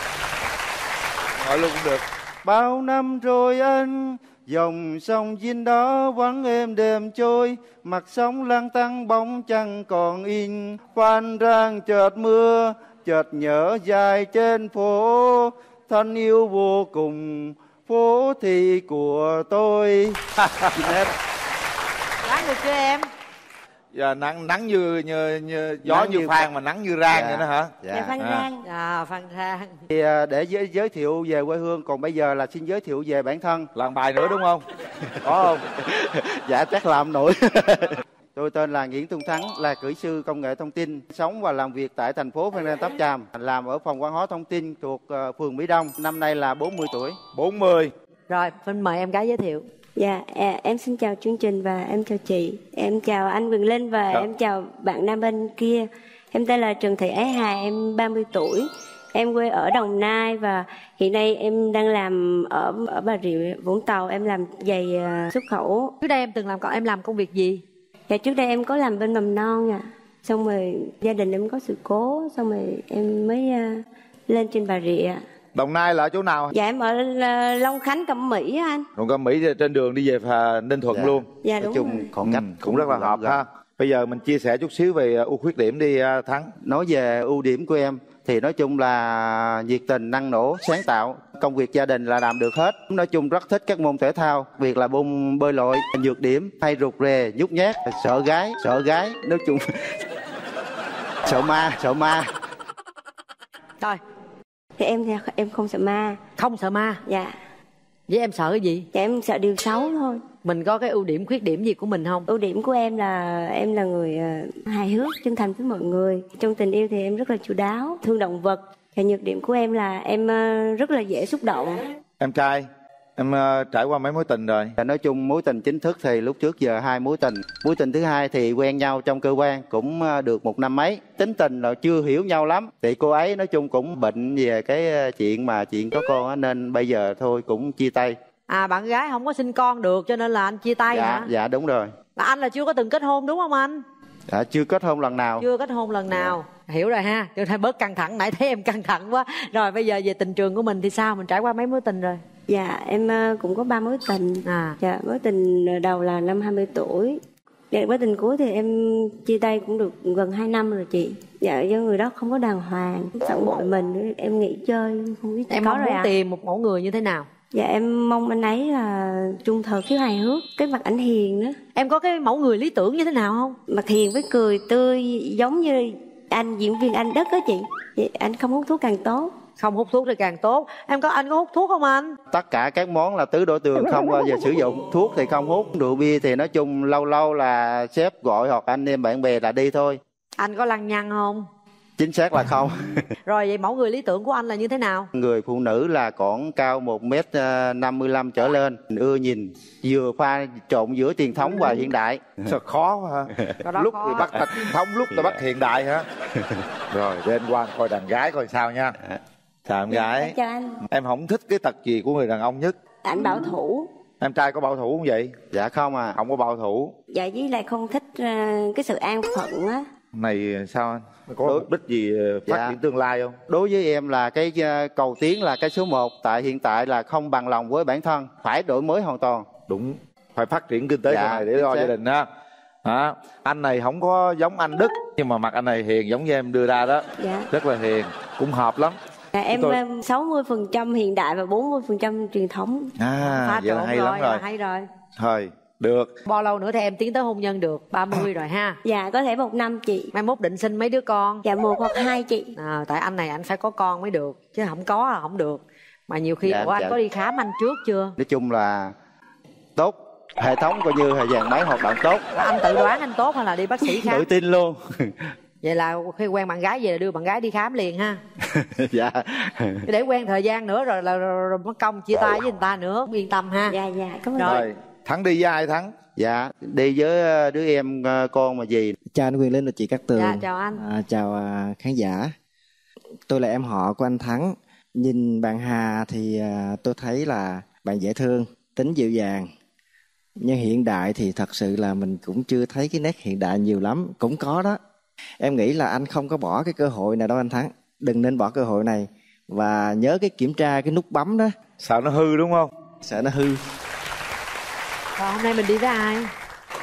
Hỏi luôn cũng được. Bao năm rồi anh Dòng sông dinh đó vắng êm đêm trôi Mặt sóng lang tăng bóng chẳng còn in Phan rang chợt mưa Chợt nhớ dài trên phố. Thân yêu vô cùng Phố thị của tôi. Ráng được chưa em giờ nắng nắng như như, như gió Nắng như, như phan phan. mà nắng như rang Dạ. vậy đó hả Dạ. Phan À. Rang à Phan Rang Thì à, để giới, giới thiệu về quê hương Còn bây giờ là xin giới thiệu về bản thân làm bài nữa đúng không Có không? dạ chắc làm nổi Tôi tên là Nguyễn Tung Thắng, là kỹ sư công nghệ thông tin, sống và làm việc tại thành phố Phan Rang Tháp Chàm, làm ở phòng văn hóa thông tin thuộc ờ, phường Mỹ Đông. Năm nay là 40 tuổi. 40. rồi Vinh mời em gái giới thiệu Dạ, à, em xin chào chương trình và em chào chị. Em chào anh Quyền Linh và Dạ. em chào bạn nam bên kia. Em tên là Trần Thị Ái Hà, em 30 tuổi. Em quê ở Đồng Nai và hiện nay em đang làm ở ở Bà Rịa Vũng Tàu. Em làm giày à, xuất khẩu. trước đây em từng làm còn em làm công việc gì Dạ trước đây em có làm bên mầm non à. Xong rồi gia đình em có sự cố, xong rồi em mới à, lên trên Bà Rịa. Đồng Nai là ở chỗ nào? Dạ em ở à, Long Khánh Cẩm Mỹ á anh. Còn Cẩm Mỹ trên đường đi về Phà- Ninh Thuận Dạ. luôn. Dạ Nói đúng chung rồi. khoảng cách Ừ, cũng rất là hợp ha. Bây giờ mình chia sẻ chút xíu về ưu khuyết điểm đi à, Thắng. Nói về ưu điểm của em thì nói chung là nhiệt tình, năng nổ, sáng tạo. Công việc gia đình là làm được hết. Nói chung rất thích các môn thể thao, việc là môn bơi lội, nhược điểm, hay rụt rè, nhút nhát, sợ gái, sợ gái. Nói chung sợ ma, sợ ma. rồi Thì em thì em không sợ ma. không sợ ma Dạ. vậy em sợ cái gì Dạ em sợ điều xấu thôi. mình có cái ưu điểm khuyết điểm gì của mình không Ưu điểm của em là em là người ờ, hài hước, chân thành với mọi người. Trong tình yêu thì em rất là chu đáo, thương động vật. Và nhược điểm của em là em ờ, rất là dễ xúc động. Em trai, em à, trải qua mấy mối tình rồi? Nói chung mối tình chính thức thì lúc trước giờ hai mối tình. Mối tình thứ hai thì quen nhau trong cơ quan cũng ờ, được một năm mấy. Tính tình là chưa hiểu nhau lắm. Thì cô ấy nói chung cũng bệnh về cái ờ, chuyện mà chuyện có con á nên bây giờ thôi cũng chia tay. à bạn gái không có sinh con được cho nên là anh chia tay dạ, hả dạ đúng rồi. Mà anh là chưa có từng kết hôn đúng không anh Dạ, chưa kết hôn lần nào. chưa kết hôn lần nào hiểu rồi ha cho nên bớt căng thẳng nãy thấy em căng thẳng quá rồi bây giờ về tình trường của mình thì sao mình trải qua mấy mối tình rồi Dạ em ờ, cũng có ba mối tình. à Dạ mối tình đầu là năm 20 tuổi. Dạ mối tình cuối thì em chia tay cũng được gần 2 năm rồi chị. Dạ do người đó không có đàng hoàng, phản bội mình, em nghỉ chơi, không biết em có muốn ạ. tìm một mẫu người như thế nào Dạ em mong anh ấy là trung thực khiếu hài hước, cái mặt ảnh hiền nữa. em có cái mẫu người lý tưởng như thế nào không Mặt hiền với cười tươi giống như anh diễn viên anh đất đó chị. Vậy anh không hút thuốc càng tốt. không hút thuốc thì càng tốt em có anh có hút thuốc không anh Tất cả các món là tứ đổ tường không bao giờ sử dụng. Thuốc thì không hút, rượu bia thì nói chung lâu lâu là sếp gọi hoặc anh em bạn bè là đi thôi. anh có lăng nhăng không Chính xác là không. rồi vậy mẫu người lý tưởng của anh là như thế nào Người phụ nữ là còn cao 1 m năm mươi lăm trở lên, ưa nhìn, vừa pha trộn giữa truyền thống và hiện đại. Sao khó quá ha. Cái đó lúc khó. thì bắt ta truyền thống, lúc ta bắt hiện đại hả? Rồi, để anh qua coi đàn gái coi sao nha. Chào em gái. Chào anh. Em không thích cái tật gì của người đàn ông nhất? Anh bảo thủ. Em trai có bảo thủ không vậy? Dạ không à. Không có bảo thủ. Dạ với lại không thích ờ, cái sự an phận á. Này sao anh? Có mục đích gì ờ, phát Dạ. triển tương lai không? Đối với em là cái ờ, cầu tiến là cái số 1 tại hiện tại là không bằng lòng với bản thân, phải đổi mới hoàn toàn. Đúng. Phải phát triển kinh tế Dạ, này để lo xác. gia đình ha. Hả? Anh này không có giống anh Đức nhưng mà mặt anh này hiền giống như em đưa ra đó. Dạ. Rất là hiền, cũng hợp lắm. Dạ, em Tôi- ờ, 60% hiện đại và 40% truyền thống. À, pha vậy là hay rồi, lắm rồi. là hay rồi Thôi, được. bao lâu nữa thì em tiến tới hôn nhân được 30 rồi ha Dạ có thể một năm chị. mai mốt định sinh mấy đứa con Dạ một hoặc hai chị. à, tại anh này anh phải có con mới được chứ không có là không được mà nhiều khi Dạ, ủa anh dạ. có đi khám anh trước chưa Nói chung là tốt, hệ thống coi như là dàn máy hoạt động tốt, anh tự đoán anh tốt hay là đi bác sĩ khám tự tin luôn. vậy là khi quen bạn gái về là đưa bạn gái đi khám liền ha dạ. để quen thời gian nữa rồi là rồi, rồi mất công chia tay với người ta nữa yên tâm ha Dạ dạ cảm ơn. Rồi. Thắng đi với ai Thắng? Dạ, đi với ờ, đứa em ờ, con mà gì. Chào anh Quyền Linh và chị Cát Tường. Dạ, chào anh. À, chào à, khán giả. Tôi là em họ của anh Thắng. Nhìn bạn Hà thì tôi thấy là bạn dễ thương, tính dịu dàng. Nhưng hiện đại thì thật sự là mình cũng chưa thấy cái nét hiện đại nhiều lắm. Cũng có đó. Em nghĩ là anh không có bỏ cái cơ hội này đâu anh Thắng. Đừng nên bỏ cơ hội này. Và nhớ cái kiểm tra cái nút bấm đó. Sợ nó hư đúng không? Sợ nó hư. Rồi hôm nay mình đi với ai?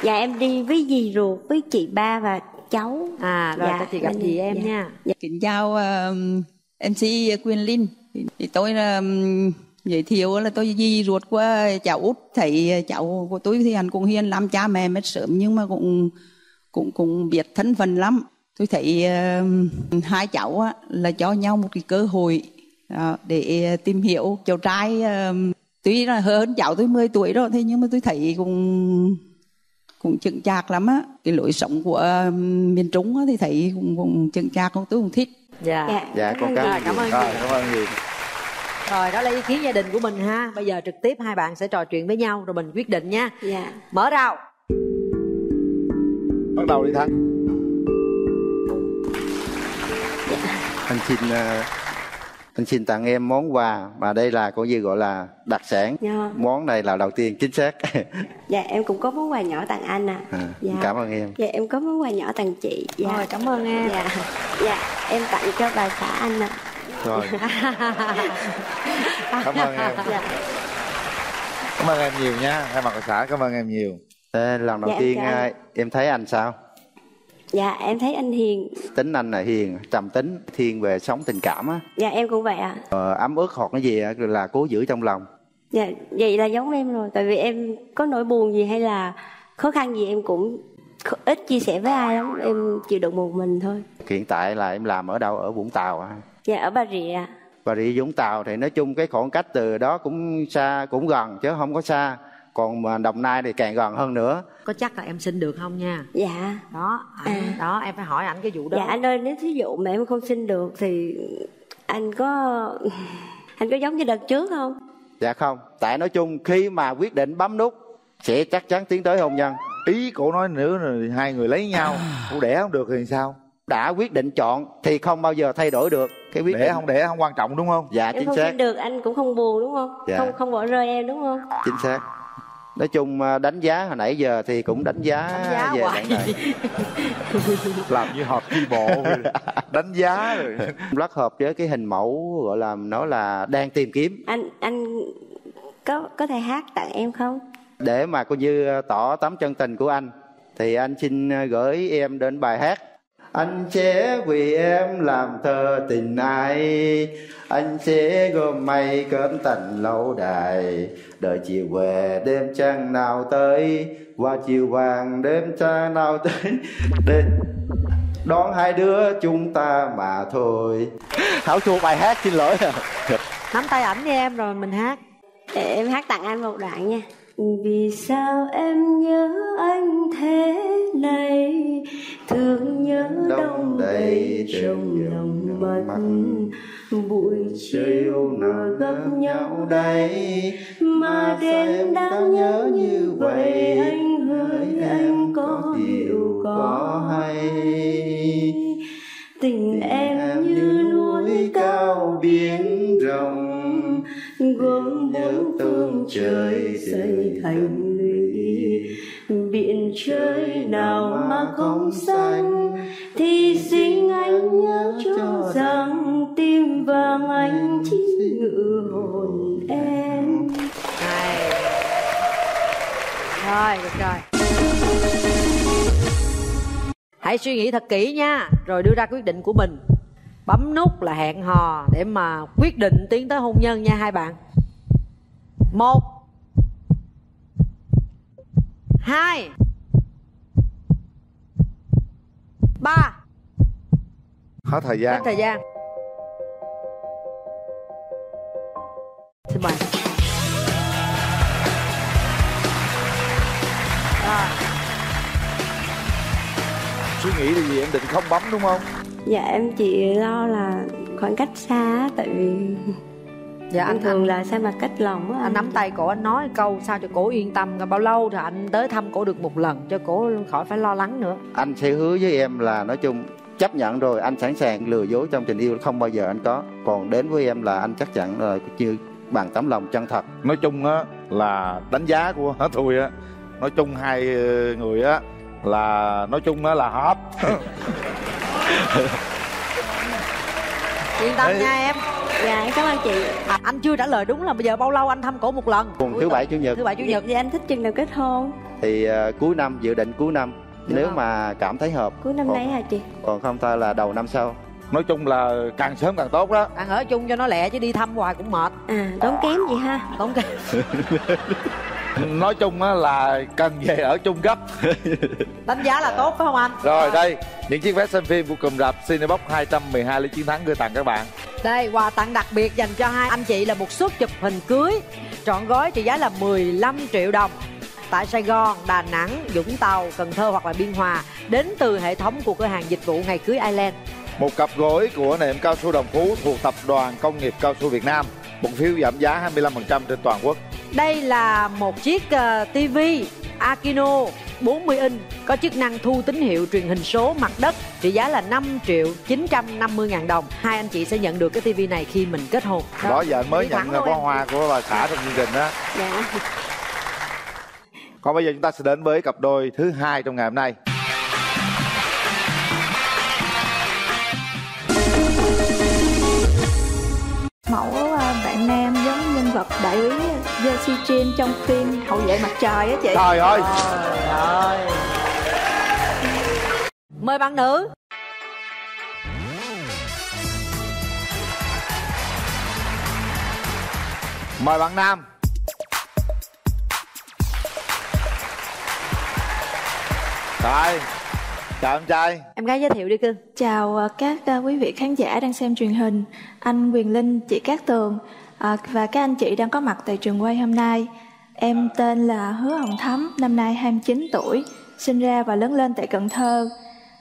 Dạ em đi với dì ruột, với chị ba và cháu. À rồi Dạ, ta chị gặp dì em dạ. nha. Kính chào uh, MC Quyền Linh. Thì tôi là um, giới thiệu là tôi dì ruột của cháu út thấy cháu của tôi thì anh cũng hiền lắm cha mẹ mất sớm nhưng mà cũng cũng cũng biết thân phận lắm tôi thấy uh, hai cháu á, là cho nhau một cái cơ hội đó, để tìm hiểu cháu trai uh, tuy là hơn cháu tôi 10 tuổi rồi thế nhưng mà tôi thấy cũng cũng chững chạc lắm á. Cái lối sống của um, miền trung á thì thấy cũng, cũng chững chạc cũng tôi cũng thích. Dạ. Dạ con cảm Rồi, ơn cảm ơn rồi cảm ơn nhiều rồi đó là ý kiến gia đình của mình ha. Bây giờ trực tiếp hai bạn sẽ trò chuyện với nhau rồi mình quyết định nha. Dạ. Mở rào. Bắt đầu đi thắng anh xin ờ, anh xin tặng em món quà mà đây là coi như gọi là đặc sản. Dạ. món này là đầu tiên chính xác. Dạ em cũng có món quà nhỏ tặng anh ạ. À, Dạ. cảm ơn em. Dạ em có món quà nhỏ tặng chị. Dạ. Rồi, cảm ơn em. dạ. Dạ em tặng cho bà xã anh ạ. Rồi. Cảm ơn em. Dạ. Cảm ơn em nhiều nha. Thay mặt bà xã cảm ơn em nhiều. Thế lần đầu Dạ, em tiên anh. ờ, em thấy anh sao dạ em thấy anh hiền. Tính anh là hiền trầm tính thiên về sống tình cảm á. Dạ em cũng vậy ạ. Ờ, ấm ức hoặc cái gì là cố giữ trong lòng. Dạ vậy là giống em rồi tại vì em có nỗi buồn gì hay là khó khăn gì em cũng ít chia sẻ với ai lắm em chịu đựng một mình thôi. Hiện tại là em làm ở đâu? Ở vũng tàu á. Dạ ở bà rịa ạ. và đi vũng tàu thì nói chung cái khoảng cách từ đó cũng xa cũng gần chứ không có xa còn mà đồng nai thì càng gần hơn nữa. Có chắc là em xin được không nha? Dạ. Đó ảnh- đó em phải hỏi ảnh cái vụ đó. Dạ anh ơi nếu thí dụ mà em không xin được thì anh có anh có giống như đợt trước không? Dạ không. Tại nói chung khi mà quyết định bấm nút sẽ chắc chắn tiến tới hôn nhân. Ý cổ nói nữa là hai người lấy nhau cô đẻ không được thì sao? Đã quyết định chọn thì không bao giờ thay đổi được cái quyết đẻ định. không đẻ không quan trọng đúng không? Dạ em chính không xác. xin được anh cũng không buồn đúng không? Dạ. không không bỏ rơi em đúng không? Chính xác nói chung à, đánh giá hồi nãy giờ thì cũng đánh giá, Đánh giá về hoài. bạn này. Làm như họp chi bộ đánh giá rồi. Rất hợp với cái hình mẫu gọi là nó là đang tìm kiếm. Anh anh có có thể hát tặng em không? Để mà coi như à, tỏ tấm chân tình của anh thì anh xin à, gửi em đến bài hát anh sẽ vì em làm thơ tình ai? Anh sẽ gom mây cơm tình lâu đài. Đợi chiều về đêm trăng nào tới. Qua chiều vàng đêm trăng nào tới. Đêm đón hai đứa chúng ta mà thôi. Hảo thua bài hát xin lỗi. Nắm tay ảnh với em rồi mình hát. Để em hát tặng anh một đoạn nha. Vì sao em nhớ anh thế này thương nhớ đông đầy trong lòng mắt. Buổi chiều nào gặp nhau đây mà đêm đang nhớ như vậy? anh hỡi em có hiểu có hay? Tình em như núi cao biển rộng. gồm bốn phương trời xây thành lũy biển trời nào mà không xanh thì xin anh nhớ cho rằng tim vàng anh chỉ ngự hồn em. Này. Rồi được rồi. Hãy suy nghĩ thật kỹ nha rồi đưa ra quyết định của mình. Bấm nút là hẹn hò để mà quyết định tiến tới hôn nhân nha hai bạn. Một hai. Ba. Hết thời hết gian thời gian. Xin mời rồi suy nghĩ là gì em định không bấm đúng không? Dạ em chỉ lo là khoảng cách xa á, tại vì dạ anh anh thường anh là xa mặt cách lòng á anh nắm tay cổ anh nói câu sao cho cổ yên tâm rồi bao lâu thì anh tới thăm cổ được một lần cho cổ khỏi phải lo lắng nữa. Anh sẽ hứa với em là nói chung chấp nhận rồi anh sẵn sàng lừa dối trong tình yêu không bao giờ anh có. Còn đến với em là anh chắc chắn là như bằng tấm lòng chân thật. Nói chung á là đánh giá của tôi á nói chung hai ờ, người á là nói chung á là hợp. Yên tâm Ê. nha em dạ em cảm ơn chị. À, anh chưa trả lời đúng là bây giờ bao lâu anh thăm cổ một lần? Cùng thứ bảy chủ nhật. Thứ bảy chủ nhật. Thì anh thích chừng nào kết hôn? Thì à, cuối năm dự định cuối năm. Được nếu không? mà cảm thấy hợp. Cuối năm còn, nay hả chị? còn không thôi là đầu năm sau. Nói chung là càng sớm càng tốt đó. Bạn ở chung cho nó lẹ chứ đi thăm hoài cũng mệt. À tốn kém gì ha? Tốn kém nói chung á là cần về ở chung gấp đánh giá là tốt phải không anh rồi đây những chiếc vé xem phim của cụm rạp Cinebox 212 lý chiến thắng gửi tặng các bạn Đây, quà tặng đặc biệt dành cho hai anh chị là một suất chụp hình cưới trọn gói trị giá là 15 triệu đồng. tại Sài Gòn, Đà Nẵng, Vũng Tàu, Cần Thơ hoặc là Biên Hòa đến từ hệ thống của cửa hàng dịch vụ ngày cưới Island. Một cặp gối của nệm cao su Đồng Phú thuộc tập đoàn Công nghiệp Cao su Việt Nam. Một phiếu giảm giá 25% trên toàn quốc. Đây là một chiếc uh, TV Akino 40 inch có chức năng thu tín hiệu truyền hình số mặt đất trị giá là 5 triệu 950 ngàn đồng. Hai anh chị sẽ nhận được cái TV này khi mình kết hôn. Đó giờ anh mới nhận luôn bó hoa của bà xã trong chương trình đó. dạ Còn bây giờ chúng ta sẽ đến với cặp đôi thứ hai trong ngày hôm nay. mẫu à, bạn nam giống nhân vật đại úy Jersey Jin trong phim Hậu vệ mặt trời á chị. Trời ơi. Trời ơi Mời bạn nữ. Mời bạn nam. Rồi, chào em trai. Em gái giới thiệu đi cưng Chào à, các à, quý vị khán giả đang xem truyền hình. Anh Quyền Linh, chị Cát Tường à, Và các anh chị đang có mặt tại trường quay hôm nay Em tên là Hứa Hồng Thắm, năm nay 29 tuổi Sinh ra và lớn lên tại Cần Thơ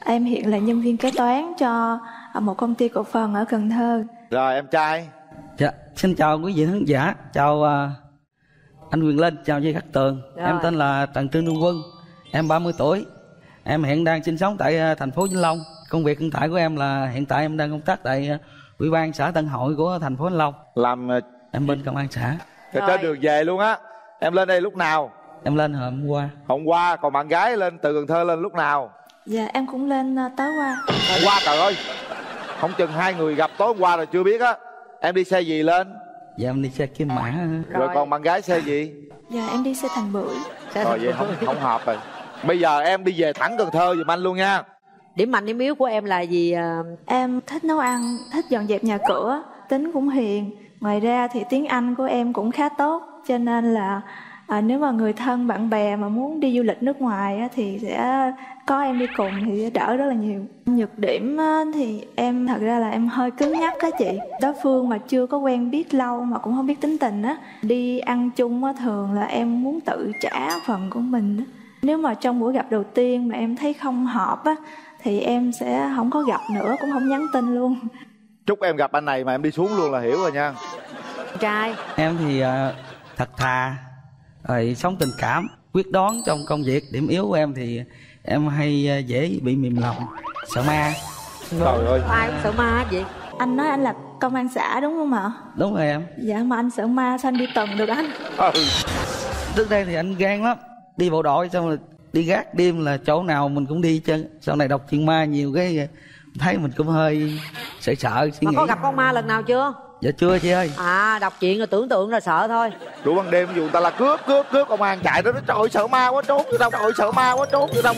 Em hiện là nhân viên kế toán cho à, một công ty cổ phần ở Cần Thơ Rồi em trai. Dạ, xin chào quý vị khán giả, chào à, anh Quyền Linh, chào chị Khắc Tường. Rồi. Em tên là Trần Trương Đương Quân, em 30 tuổi. Em hiện đang sinh sống tại à, thành phố Vĩnh Long. Công việc hiện tại của em là hiện tại em đang công tác tại à, Ủy ban xã Tân Hội của thành phố Vĩnh Long. Làm ờ, Em bên công an xã. ở trên đường về luôn á. Em lên đây lúc nào? Em lên hôm qua. Hôm qua, còn bạn gái lên từ Cần Thơ lên lúc nào? Dạ em cũng lên à, tối qua Hôm qua trời ơi. Không chừng hai người gặp tối hôm qua rồi chưa biết á. Em đi xe gì lên? Dạ em đi xe kim mã. Rồi, còn bạn gái xe gì? Dạ em đi xe thành bưởi Rồi vậy không không hợp rồi. Bây giờ em đi về thẳng Cần Thơ giùm anh luôn nha. Điểm mạnh điểm yếu của em là gì à? Em thích nấu ăn, thích dọn dẹp nhà cửa, tính cũng hiền. Ngoài ra thì tiếng Anh của em cũng khá tốt, cho nên là à, nếu mà người thân bạn bè mà muốn đi du lịch nước ngoài á, thì sẽ có em đi cùng thì sẽ đỡ rất là nhiều. Nhược điểm á, thì em thật ra là em hơi cứng nhắc á chị. Đối phương mà chưa có quen biết lâu mà cũng không biết tính tình á, đi ăn chung á thường là em muốn tự trả phần của mình á. Nếu mà trong buổi gặp đầu tiên mà em thấy không hợp á thì em sẽ không có gặp nữa cũng không nhắn tin luôn Chúc em gặp anh này mà em đi xuống luôn là hiểu rồi nha. trai Em thì à, thật thà, rồi sống tình cảm, quyết đoán trong công việc. Điểm yếu của em thì em hay à, dễ bị mềm lòng, sợ ma. Trời ơi. ai cũng sợ ma vậy anh nói anh là công an xã đúng không ạ Đúng rồi em. dạ mà anh sợ ma sao anh đi tuần được anh Ừ. trước đây thì anh gan lắm đi bộ đội xong rồi đi gác đêm là chỗ nào mình cũng đi chân sau này đọc chuyện ma nhiều cái thấy mình cũng hơi sợ sợ suy mà nghĩ. có gặp con ma lần nào chưa? Dạ chưa chị ơi. À đọc chuyện rồi tưởng tượng là sợ thôi. Đủ ban đêm ví dụ người ta là cướp cướp cướp công an chạy đó nó trời ơi, sợ ma quá trốn vô đâu trời ơi, sợ ma quá trốn vô đâu.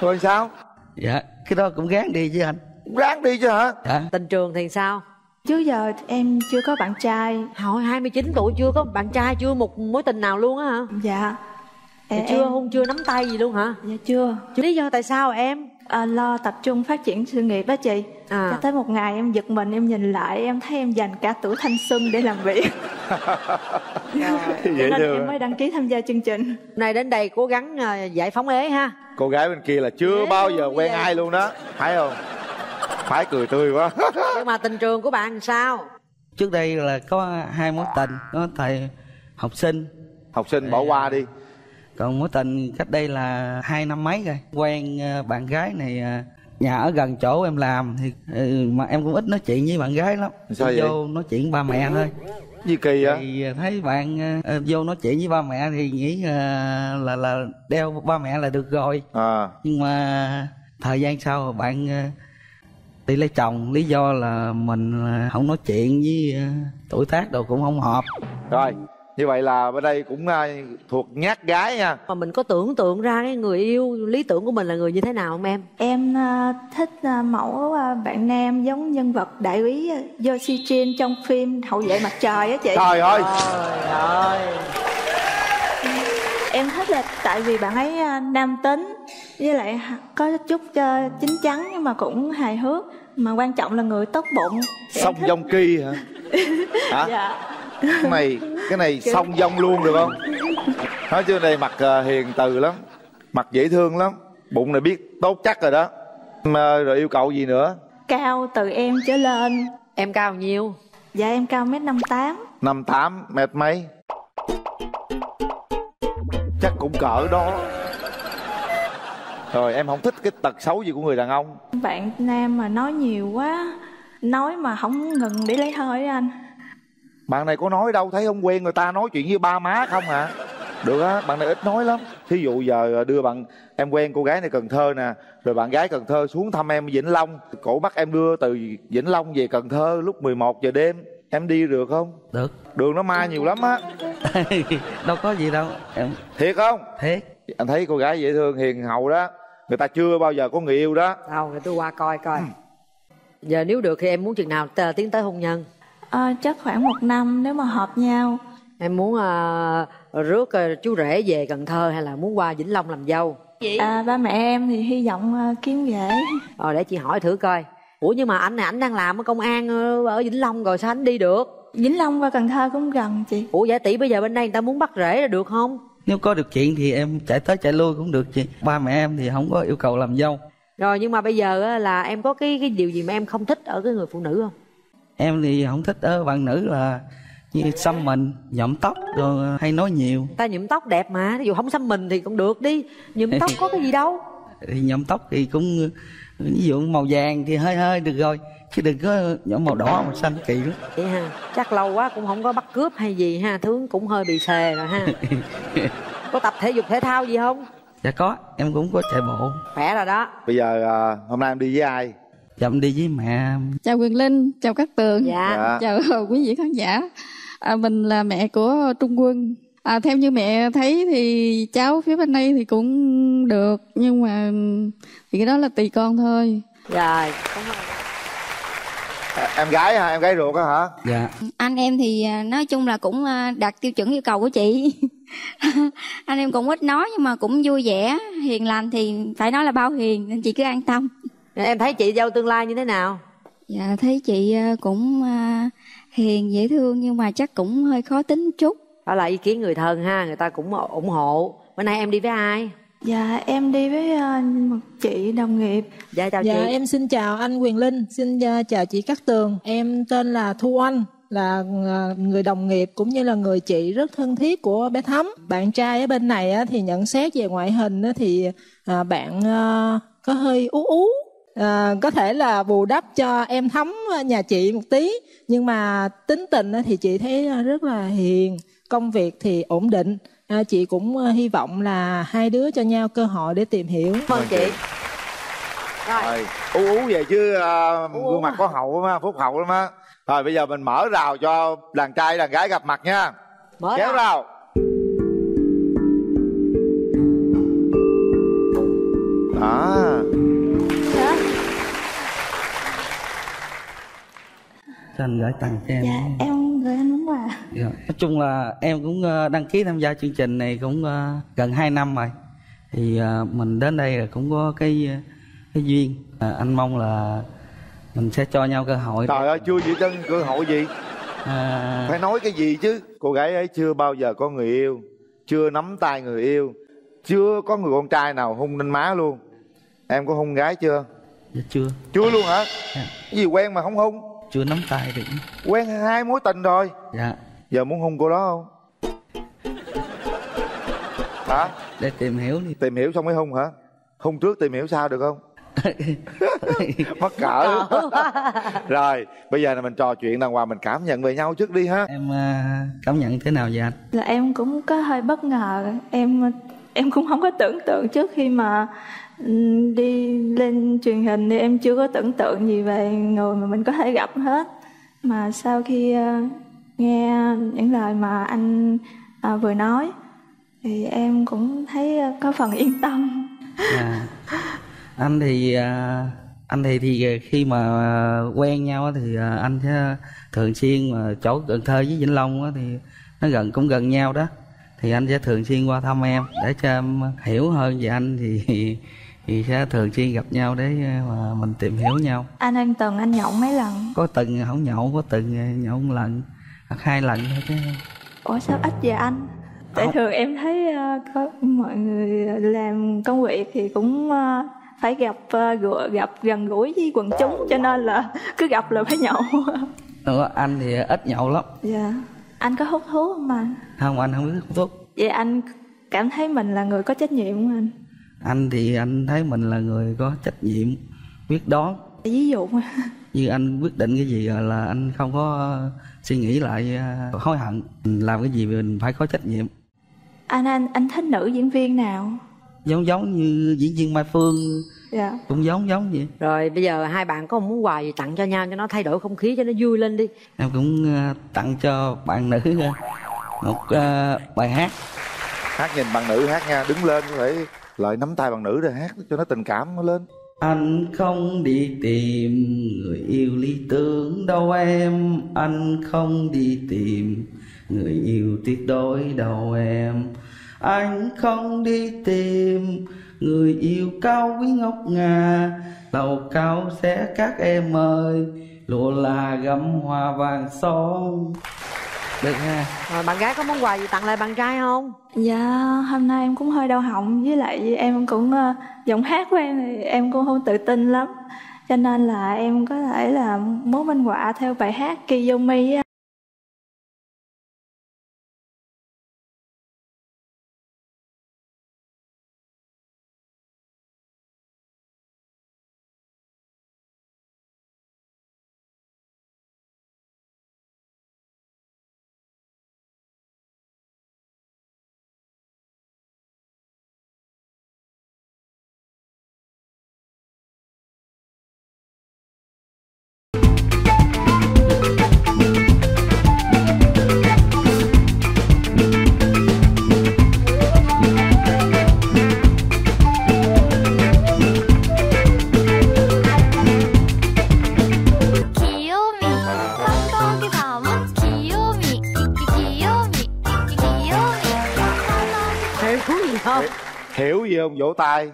Rồi sao? Dạ cái đó cũng gán đi chứ anh. Ráng đi chứ hả? Dạ. Tình trường thì sao? Trước giờ em chưa có bạn trai. Hồi 29 tuổi chưa có bạn trai chưa một mối tình nào luôn á hả? Dạ Em- chưa hôn chưa nắm tay gì luôn hả? Dạ chưa. Lý do tại sao em? À, lo tập trung phát triển sự nghiệp đó chị. À. cho tới một ngày em giật mình em nhìn lại em thấy em dành cả tuổi thanh xuân để làm việc. Cho nên thương em mới đăng ký tham gia chương trình. Nay đến đây cố gắng à, giải phóng ế ha. Cô gái bên kia là chưa bao giờ quen ai luôn đó. Phải không? Phải cười tươi quá. Nhưng mà tình trường của bạn sao? Trước đây là có hai mối tình có thầy học sinh. Học sinh bỏ qua đi còn mối tình cách đây là hai năm mấy rồi. Quen ờ, bạn gái này ờ, nhà ở gần chỗ em làm thì ừ, mà em cũng ít nói chuyện với bạn gái lắm. Sao vậy? vô nói chuyện ba mẹ thôi. Gì kỳ á thì thấy bạn ờ, vô nói chuyện với ba mẹ thì nghĩ ờ, là là đeo ba mẹ là được rồi. À. Nhưng mà thời gian sau bạn ờ, đi lấy chồng lý do là mình ờ, không nói chuyện với ờ, tuổi tác đồ cũng không hợp. Rồi như vậy là bên đây cũng à, thuộc nhát gái nha. Mà mình có tưởng tượng ra cái người yêu lý tưởng của mình là người như thế nào không em? Em à, thích à, mẫu bạn nam giống nhân vật đại úy Yoshi Jin trong phim Hậu vệ mặt trời á chị. Trời ơi! Trời ơi! Em thích là tại vì bạn ấy nam tính với lại có chút chín chắn nhưng mà cũng hài hước mà quan trọng là người tốt bụng. Song dong kỳ hả? Hả? Dạ cái này cái này song dong luôn được không? Nói chứ đây mặt ờ, hiền từ lắm mặt dễ thương lắm bụng này biết tốt chắc rồi đó. Mà rồi yêu cầu gì nữa? Cao từ em trở lên. Em cao nhiêu? Dạ em cao mét năm tám. Năm tám mét mấy? Chắc cũng cỡ đó. Rồi em không thích cái tật xấu gì của người đàn ông. Bạn nam mà nói nhiều quá nói mà không ngừng để lấy hơi á anh bạn này có nói đâu thấy không quen người ta nói chuyện với ba má không hả? Được á bạn này ít nói lắm. Thí dụ giờ đưa bạn em quen cô gái này cần thơ nè rồi bạn gái cần thơ xuống thăm em vĩnh long. Cổ bắt em đưa từ vĩnh long về cần thơ lúc 11 giờ đêm. Em đi được không? Được. Đường nó ma nhiều lắm á. Đâu có gì đâu. Em thiệt không? Thiệt. Anh thấy cô gái dễ thương hiền hậu đó. Người ta chưa bao giờ có người yêu đó. Đâu để tôi qua coi coi. Giờ nếu được thì em muốn chừng nào t- tiến tới hôn nhân Ờ, chắc khoảng một năm nếu mà hợp nhau. Em muốn uh, rước ờ, chú rể về cần thơ hay là muốn qua vĩnh long làm dâu? À, ba mẹ em thì hy vọng ờ, kiếm dễ rồi để chị hỏi thử coi. Ủa nhưng mà anh này ảnh đang làm ở công an ở vĩnh long rồi sao anh đi được? Vĩnh long qua cần thơ cũng gần chị. Ủa giả tỷ bây giờ bên đây người ta muốn bắt rể là được không? Nếu có điều kiện thì em chạy tới chạy lui cũng được chị. Ba mẹ em thì không có yêu cầu làm dâu. Rồi nhưng mà bây giờ á, là em có cái cái điều gì mà em không thích ở cái người phụ nữ không em thì không thích ở bạn nữ là như xăm mình nhuộm tóc rồi hay nói nhiều. Ta nhuộm tóc đẹp mà ví dụ không xăm mình thì cũng được đi. Nhuộm tóc có cái gì đâu. Thì nhuộm tóc thì cũng ví dụ màu vàng thì hơi hơi được rồi. Chứ đừng có nhuộm màu đỏ màu xanh kỳ lắm. Vậy ha chắc lâu quá cũng không có bắt cướp hay gì ha tướng cũng hơi bị xề rồi ha. Có tập thể dục thể thao gì không? Dạ có em cũng có chạy bộ. Khỏe rồi đó. Bây giờ à, hôm nay em đi với ai dạ em đi với mẹ chào quyền linh chào các tường. Dạ. Dạ. chào quý vị khán giả. À, mình là mẹ của trung quân. À, theo như mẹ thấy thì cháu phía bên đây thì cũng được nhưng mà thì cái đó là tùy con thôi. Rồi. À, em gái hả? Em gái ruột á hả? Dạ. Anh em thì à, nói chung là cũng à, đạt tiêu chuẩn yêu cầu của chị. Anh em cũng ít nói nhưng mà cũng vui vẻ hiền lành thì phải nói là bao hiền nên chị cứ an tâm em thấy chị dâu tương lai như thế nào dạ thấy chị à, cũng à, hiền dễ thương nhưng mà chắc cũng hơi khó tính một chút đó là ý kiến người thân ha người ta cũng ủng hộ bữa nay em đi với ai dạ em đi với ờ, một chị đồng nghiệp dạ chào dạ chị em xin chào anh Quyền Linh, xin uh, chào chị Cát Tường. Em tên là Thu Anh, là người đồng nghiệp cũng như là người chị rất thân thiết của bé Thắm. Bạn trai ở bên này á, thì nhận xét về ngoại hình á, thì bạn có hơi ú ú. À, có thể là bù đắp cho em Thắm uh, nhà chị một tí nhưng mà tính tình á, thì chị thấy uh, rất là hiền công việc thì ổn định. À, chị cũng uh, hy vọng là hai đứa cho nhau cơ hội để tìm hiểu. Cảm ơn chị. rồi. Ú ú về chứ à, gương mặt có hậu lắm á phúc hậu lắm á. Rồi bây giờ mình mở rào cho đàn trai đàn gái gặp mặt nha. Mở kéo rào. đó anh gửi tặng cho em dạ em gửi anh món quà Dạ. Nói chung là em cũng ờ, đăng ký tham gia chương trình này cũng ờ, gần 2 năm rồi. Thì ờ, mình đến đây là cũng có cái cái duyên. À, anh mong là mình sẽ cho nhau cơ hội. Trời ơi chưa gì chân cơ hội gì. À, phải nói cái gì chứ? Cô gái ấy chưa bao giờ có người yêu chưa nắm tay người yêu chưa có người con trai nào hung lên má luôn. Em có hung gái chưa? Dạ chưa. Chưa luôn hả? Cái gì quen mà không hung chưa nắm tay được quen hai mối tình rồi. Dạ. Giờ muốn hung cô đó không? Hả? Để tìm hiểu đi. Tìm hiểu xong mới hung hả? Hung trước tìm hiểu sau được không? Mắc cỡ. Rồi bây giờ là mình trò chuyện đàng hoàng mình cảm nhận về nhau trước đi ha. Em à, cảm nhận thế nào vậy anh? Là em cũng có hơi bất ngờ. Em em cũng không có tưởng tượng trước khi mà Ừ, đi lên truyền hình thì em chưa có tưởng tượng gì về người mà mình có thể gặp hết. Mà sau khi ờ, nghe những lời mà anh ờ, vừa nói thì em cũng thấy ờ, có phần yên tâm. À, anh thì anh thì thì khi mà quen nhau thì anh sẽ thường xuyên mà chỗ Cần Thơ với Vĩnh Long thì nó gần cũng gần nhau đó. Thì anh sẽ thường xuyên qua thăm em để cho em hiểu hơn về anh thì thì sẽ thường xuyên gặp nhau để mà mình tìm hiểu nhau. Anh anh từng anh nhậu mấy lần? Có từng không nhậu có từng nhậu một lần hoặc hai lần thôi chứ. Ủa sao ít vậy anh? Tại thường em thấy ờ, có mọi người làm công việc thì cũng ờ, phải gặp ờ, gũ- gặp gần gũi với quần chúng cho nên là cứ gặp là phải nhậu. Còn anh thì ít nhậu lắm. Dạ. Anh có hút thuốc không anh? Không anh không biết hút thuốc. Vậy anh cảm thấy mình là người có trách nhiệm không anh anh thì anh thấy mình là người có trách nhiệm quyết đoán. Ví dụ như anh quyết định cái gì là anh không có suy nghĩ lại à, hối hận. Làm cái gì mình phải có trách nhiệm. Anh anh anh thích nữ diễn viên nào? Giống giống như diễn viên mai phương. Dạ. Cũng giống giống vậy. Rồi bây giờ hai bạn có một món quà gì tặng cho nhau cho nó thay đổi không khí cho nó vui lên đi. em cũng à, tặng cho bạn nữ à, một à, bài hát. Hát nhìn bạn nữ hát nha đứng lên phải lợi nắm tay bạn nữ rồi hát cho nó tình cảm nó lên. Anh không đi tìm người yêu lý tưởng đâu em. Anh không đi tìm người yêu tuyệt đối đâu em. Anh không đi tìm người yêu cao quý ngọc ngà. Lầu cao sẽ các em ơi Lụa là gấm hoa vàng son. Được ha Rồi bạn gái có món quà gì tặng lại bạn trai không? Dạ, hôm nay em cũng hơi đau họng với lại em cũng ờ, giọng hát của em thì em cũng không tự tin lắm. Cho nên là em có thể là muốn minh họa theo bài hát Kiyomi á. Không? hiểu gì không? Vỗ tay.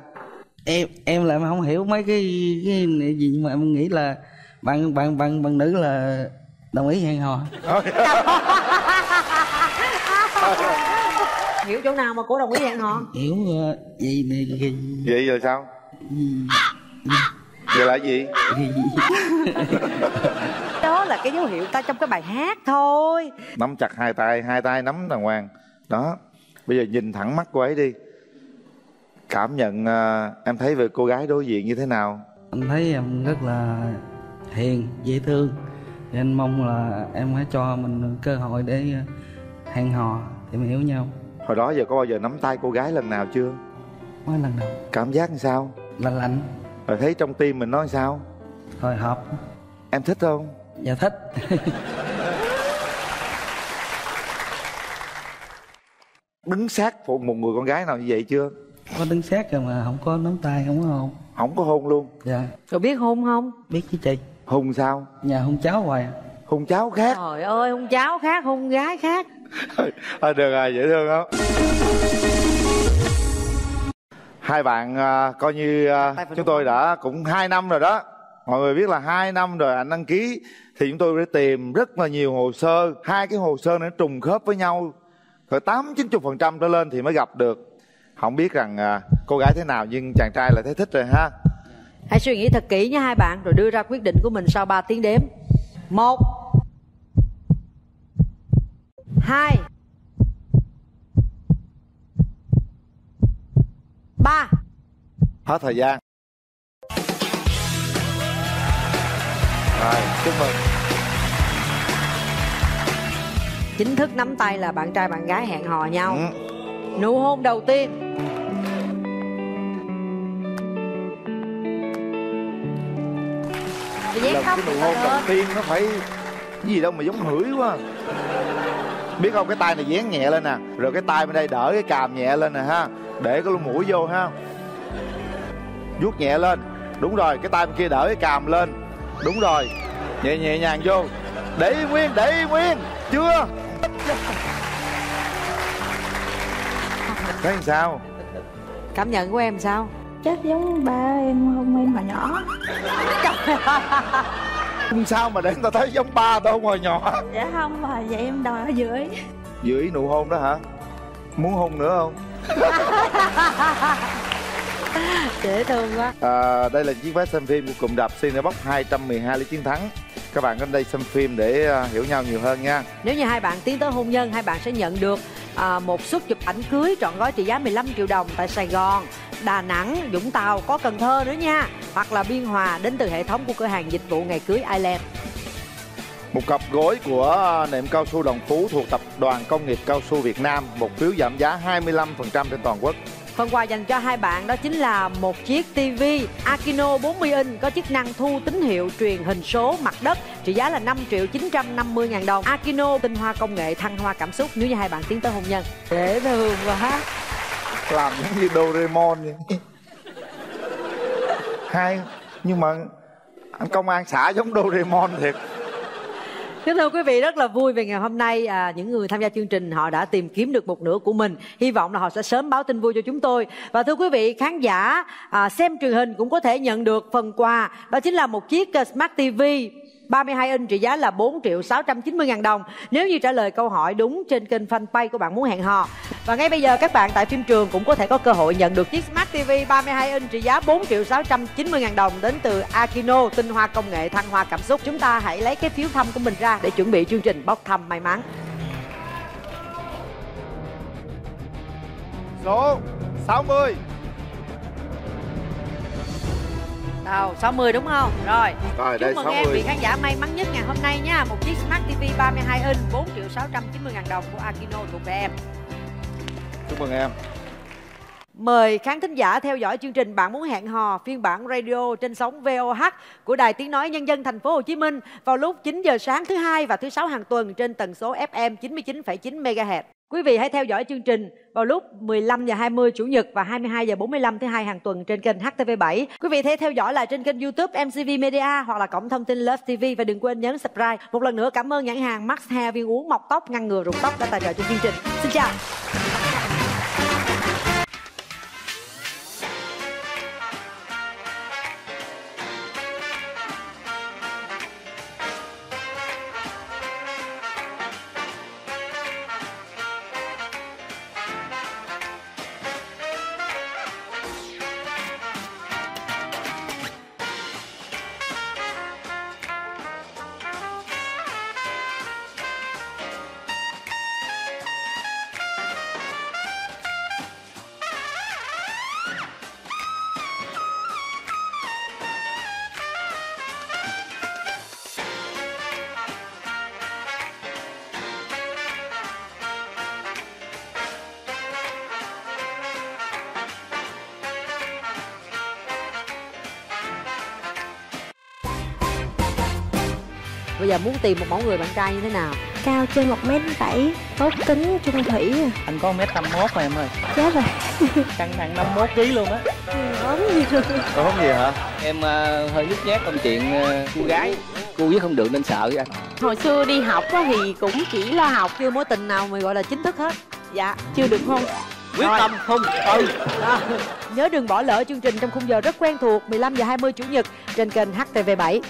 Em em lại không hiểu mấy cái cái này gì nhưng mà em nghĩ là bạn bạn bạn bạn nữ là đồng ý hẹn hò. Hiểu chỗ nào mà cô đồng ý hẹn hò? hiểu ờ, gì này gì vậy rồi sao? Vậy là gì? Đó là cái dấu hiệu ta trong cái bài hát thôi. nắm chặt hai tay hai tay nắm đàng hoàng. Đó bây giờ nhìn thẳng mắt cô ấy đi. Cảm nhận à, em thấy về cô gái đối diện như thế nào? Anh thấy em rất là hiền dễ thương. Thì anh mong là em hãy cho mình cơ hội để ờ, hẹn hò mình hiểu nhau. Hồi đó giờ có bao giờ nắm tay cô gái lần nào chưa? Mới lần đầu cảm giác làm sao? Lạnh lạnh. Rồi thấy trong tim mình nói sao? Hồi hộp. Em thích không? Dạ thích đứng sát phụ một người con gái nào như vậy chưa? Có đứng sát rồi mà không có nắm tay không có hôn. Không có hôn luôn. Dạ. Rồi biết hôn không? biết chứ chị. Hôn sao? Nhà hôn cháu hoài à. hôn cháu khác. Trời ơi, hôn cháu khác, hôn gái khác. à, được rồi dễ thương không hai bạn à, coi như à, chúng tôi đã cũng hai năm rồi đó. Mọi người biết là hai năm rồi anh đăng ký. Thì chúng tôi đã tìm rất là nhiều hồ sơ. Hai cái hồ sơ nó trùng khớp với nhau rồi tám chín chục phần trăm trở lên thì mới gặp được. Không biết rằng à, cô gái thế nào nhưng chàng trai lại thấy thích rồi ha. Hãy suy nghĩ thật kỹ nha hai bạn rồi đưa ra quyết định của mình sau 3 tiếng đếm. Một Hai Ba. Hết thời gian. Rồi chúc mừng Chính thức nắm tay là bạn trai bạn gái hẹn hò nhau. Ừ. Nụ hôn đầu tiên. Lần cái nụ hôn đầu tiên nó phải cái gì đâu mà giống hửi quá. Biết không cái tay này dán nhẹ lên nè rồi cái tay bên đây đỡ cái càm nhẹ lên nè ha để cái lỗ mũi vô ha. Vuốt nhẹ lên. Đúng rồi cái tay bên kia đỡ cái càm lên. Đúng rồi. Nhẹ nhẹ nhàng vô. Để nguyên để nguyên. Chưa thấy làm sao Cảm nhận của em sao? Chắc giống ba em hôn em hồi nhỏ. không sao mà để người ta thấy giống ba tao hồi nhỏ Dạ không mà vậy em đòi ở dưới. ý nụ hôn đó hả muốn hôn nữa không dễ thương quá à, đây là chiếc vé xem phim của cụm đạp Cinebox 212 lý chiến thắng các bạn đến đây xem phim để à, hiểu nhau nhiều hơn nha Nếu như hai bạn tiến tới hôn nhân, hai bạn sẽ nhận được à, một suất chụp ảnh cưới trọn gói trị giá 15 triệu đồng tại Sài Gòn, Đà Nẵng, Vũng Tàu, có Cần Thơ nữa nha. Hoặc là Biên Hòa đến từ hệ thống của cửa hàng dịch vụ ngày cưới Island. một cặp gối của nệm cao su Đồng Phú thuộc tập đoàn công nghiệp cao su Việt Nam một phiếu giảm giá 25% trên toàn quốc Phần quà dành cho hai bạn đó chính là một chiếc TV Akino 40 inch có chức năng thu tín hiệu truyền hình số mặt đất trị giá là 5 triệu 950 ngàn đồng. Akino tinh hoa công nghệ thăng hoa cảm xúc nếu như hai bạn tiến tới hôn nhân. Dễ thương quá. làm giống như Doraemon vậy hai nhưng mà anh công an xã giống Doraemon thiệt Kính thưa quý vị rất là vui về ngày hôm nay à, những người tham gia chương trình họ đã tìm kiếm được một nửa của mình. Hy vọng là họ sẽ sớm báo tin vui cho chúng tôi. Và thưa quý vị khán giả à, xem truyền hình cũng có thể nhận được phần quà. Đó chính là một chiếc à, Smart TV 32 inch trị giá là 4 triệu 690 ngàn đồng. Nếu như trả lời câu hỏi đúng trên kênh fanpage của bạn muốn hẹn hò. Và ngay bây giờ các bạn tại phim trường cũng có thể có cơ hội nhận được chiếc Smart TV 32 inch trị giá 4 triệu 690 ngàn đồng Đến từ Akino, tinh hoa công nghệ thăng hoa cảm xúc. Chúng ta hãy lấy cái phiếu thăm của mình ra để chuẩn bị chương trình bóc thăm may mắn. Số 60 Đâu, 60 đúng không? Rồi, Rồi, chúc mừng em 60. vị khán giả may mắn nhất ngày hôm nay nha Một chiếc Smart TV 32 inch 4 triệu 690 ngàn đồng của Akino thuộc về em chúc mừng em Mời khán thính giả theo dõi chương trình Bạn muốn hẹn hò phiên bản radio trên sóng VOH của Đài Tiếng nói Nhân dân thành phố Hồ Chí Minh vào lúc 9 giờ sáng thứ hai và thứ sáu hàng tuần trên tần số FM 99,9 MHz. Quý vị hãy theo dõi chương trình vào lúc 15 giờ 20 chủ nhật và 22 giờ 45 thứ hai hàng tuần trên kênh HTV7. Quý vị hãy theo dõi lại trên kênh YouTube MCV Media hoặc là cổng thông tin Love TV và đừng quên nhấn subscribe. Một lần nữa cảm ơn nhãn hàng Max Hair viên uống mọc tóc ngăn ngừa rụng tóc đã tài trợ cho chương trình. Xin chào. Bây giờ muốn tìm một mẫu người bạn trai như thế nào? Cao trên 1 mét 7 Tốt tính trung thủy à. anh có mét 51 mà em ơi. Chết rồi. Cân nặng 51 kg luôn á. Ốm gì rồi? Ốm gì hả? Em ờ, hơi nhút nhát trong chuyện ờ, cô gái. Cô với không được nên sợ với anh. Hồi xưa đi học á thì cũng chỉ lo học Chưa mối tình nào mà gọi là chính thức hết. Dạ, chưa được hôn. Quyết tâm không? Ừ. Đó. Nhớ đừng bỏ lỡ chương trình trong khung giờ rất quen thuộc 15 giờ 20 Chủ nhật trên kênh HTV7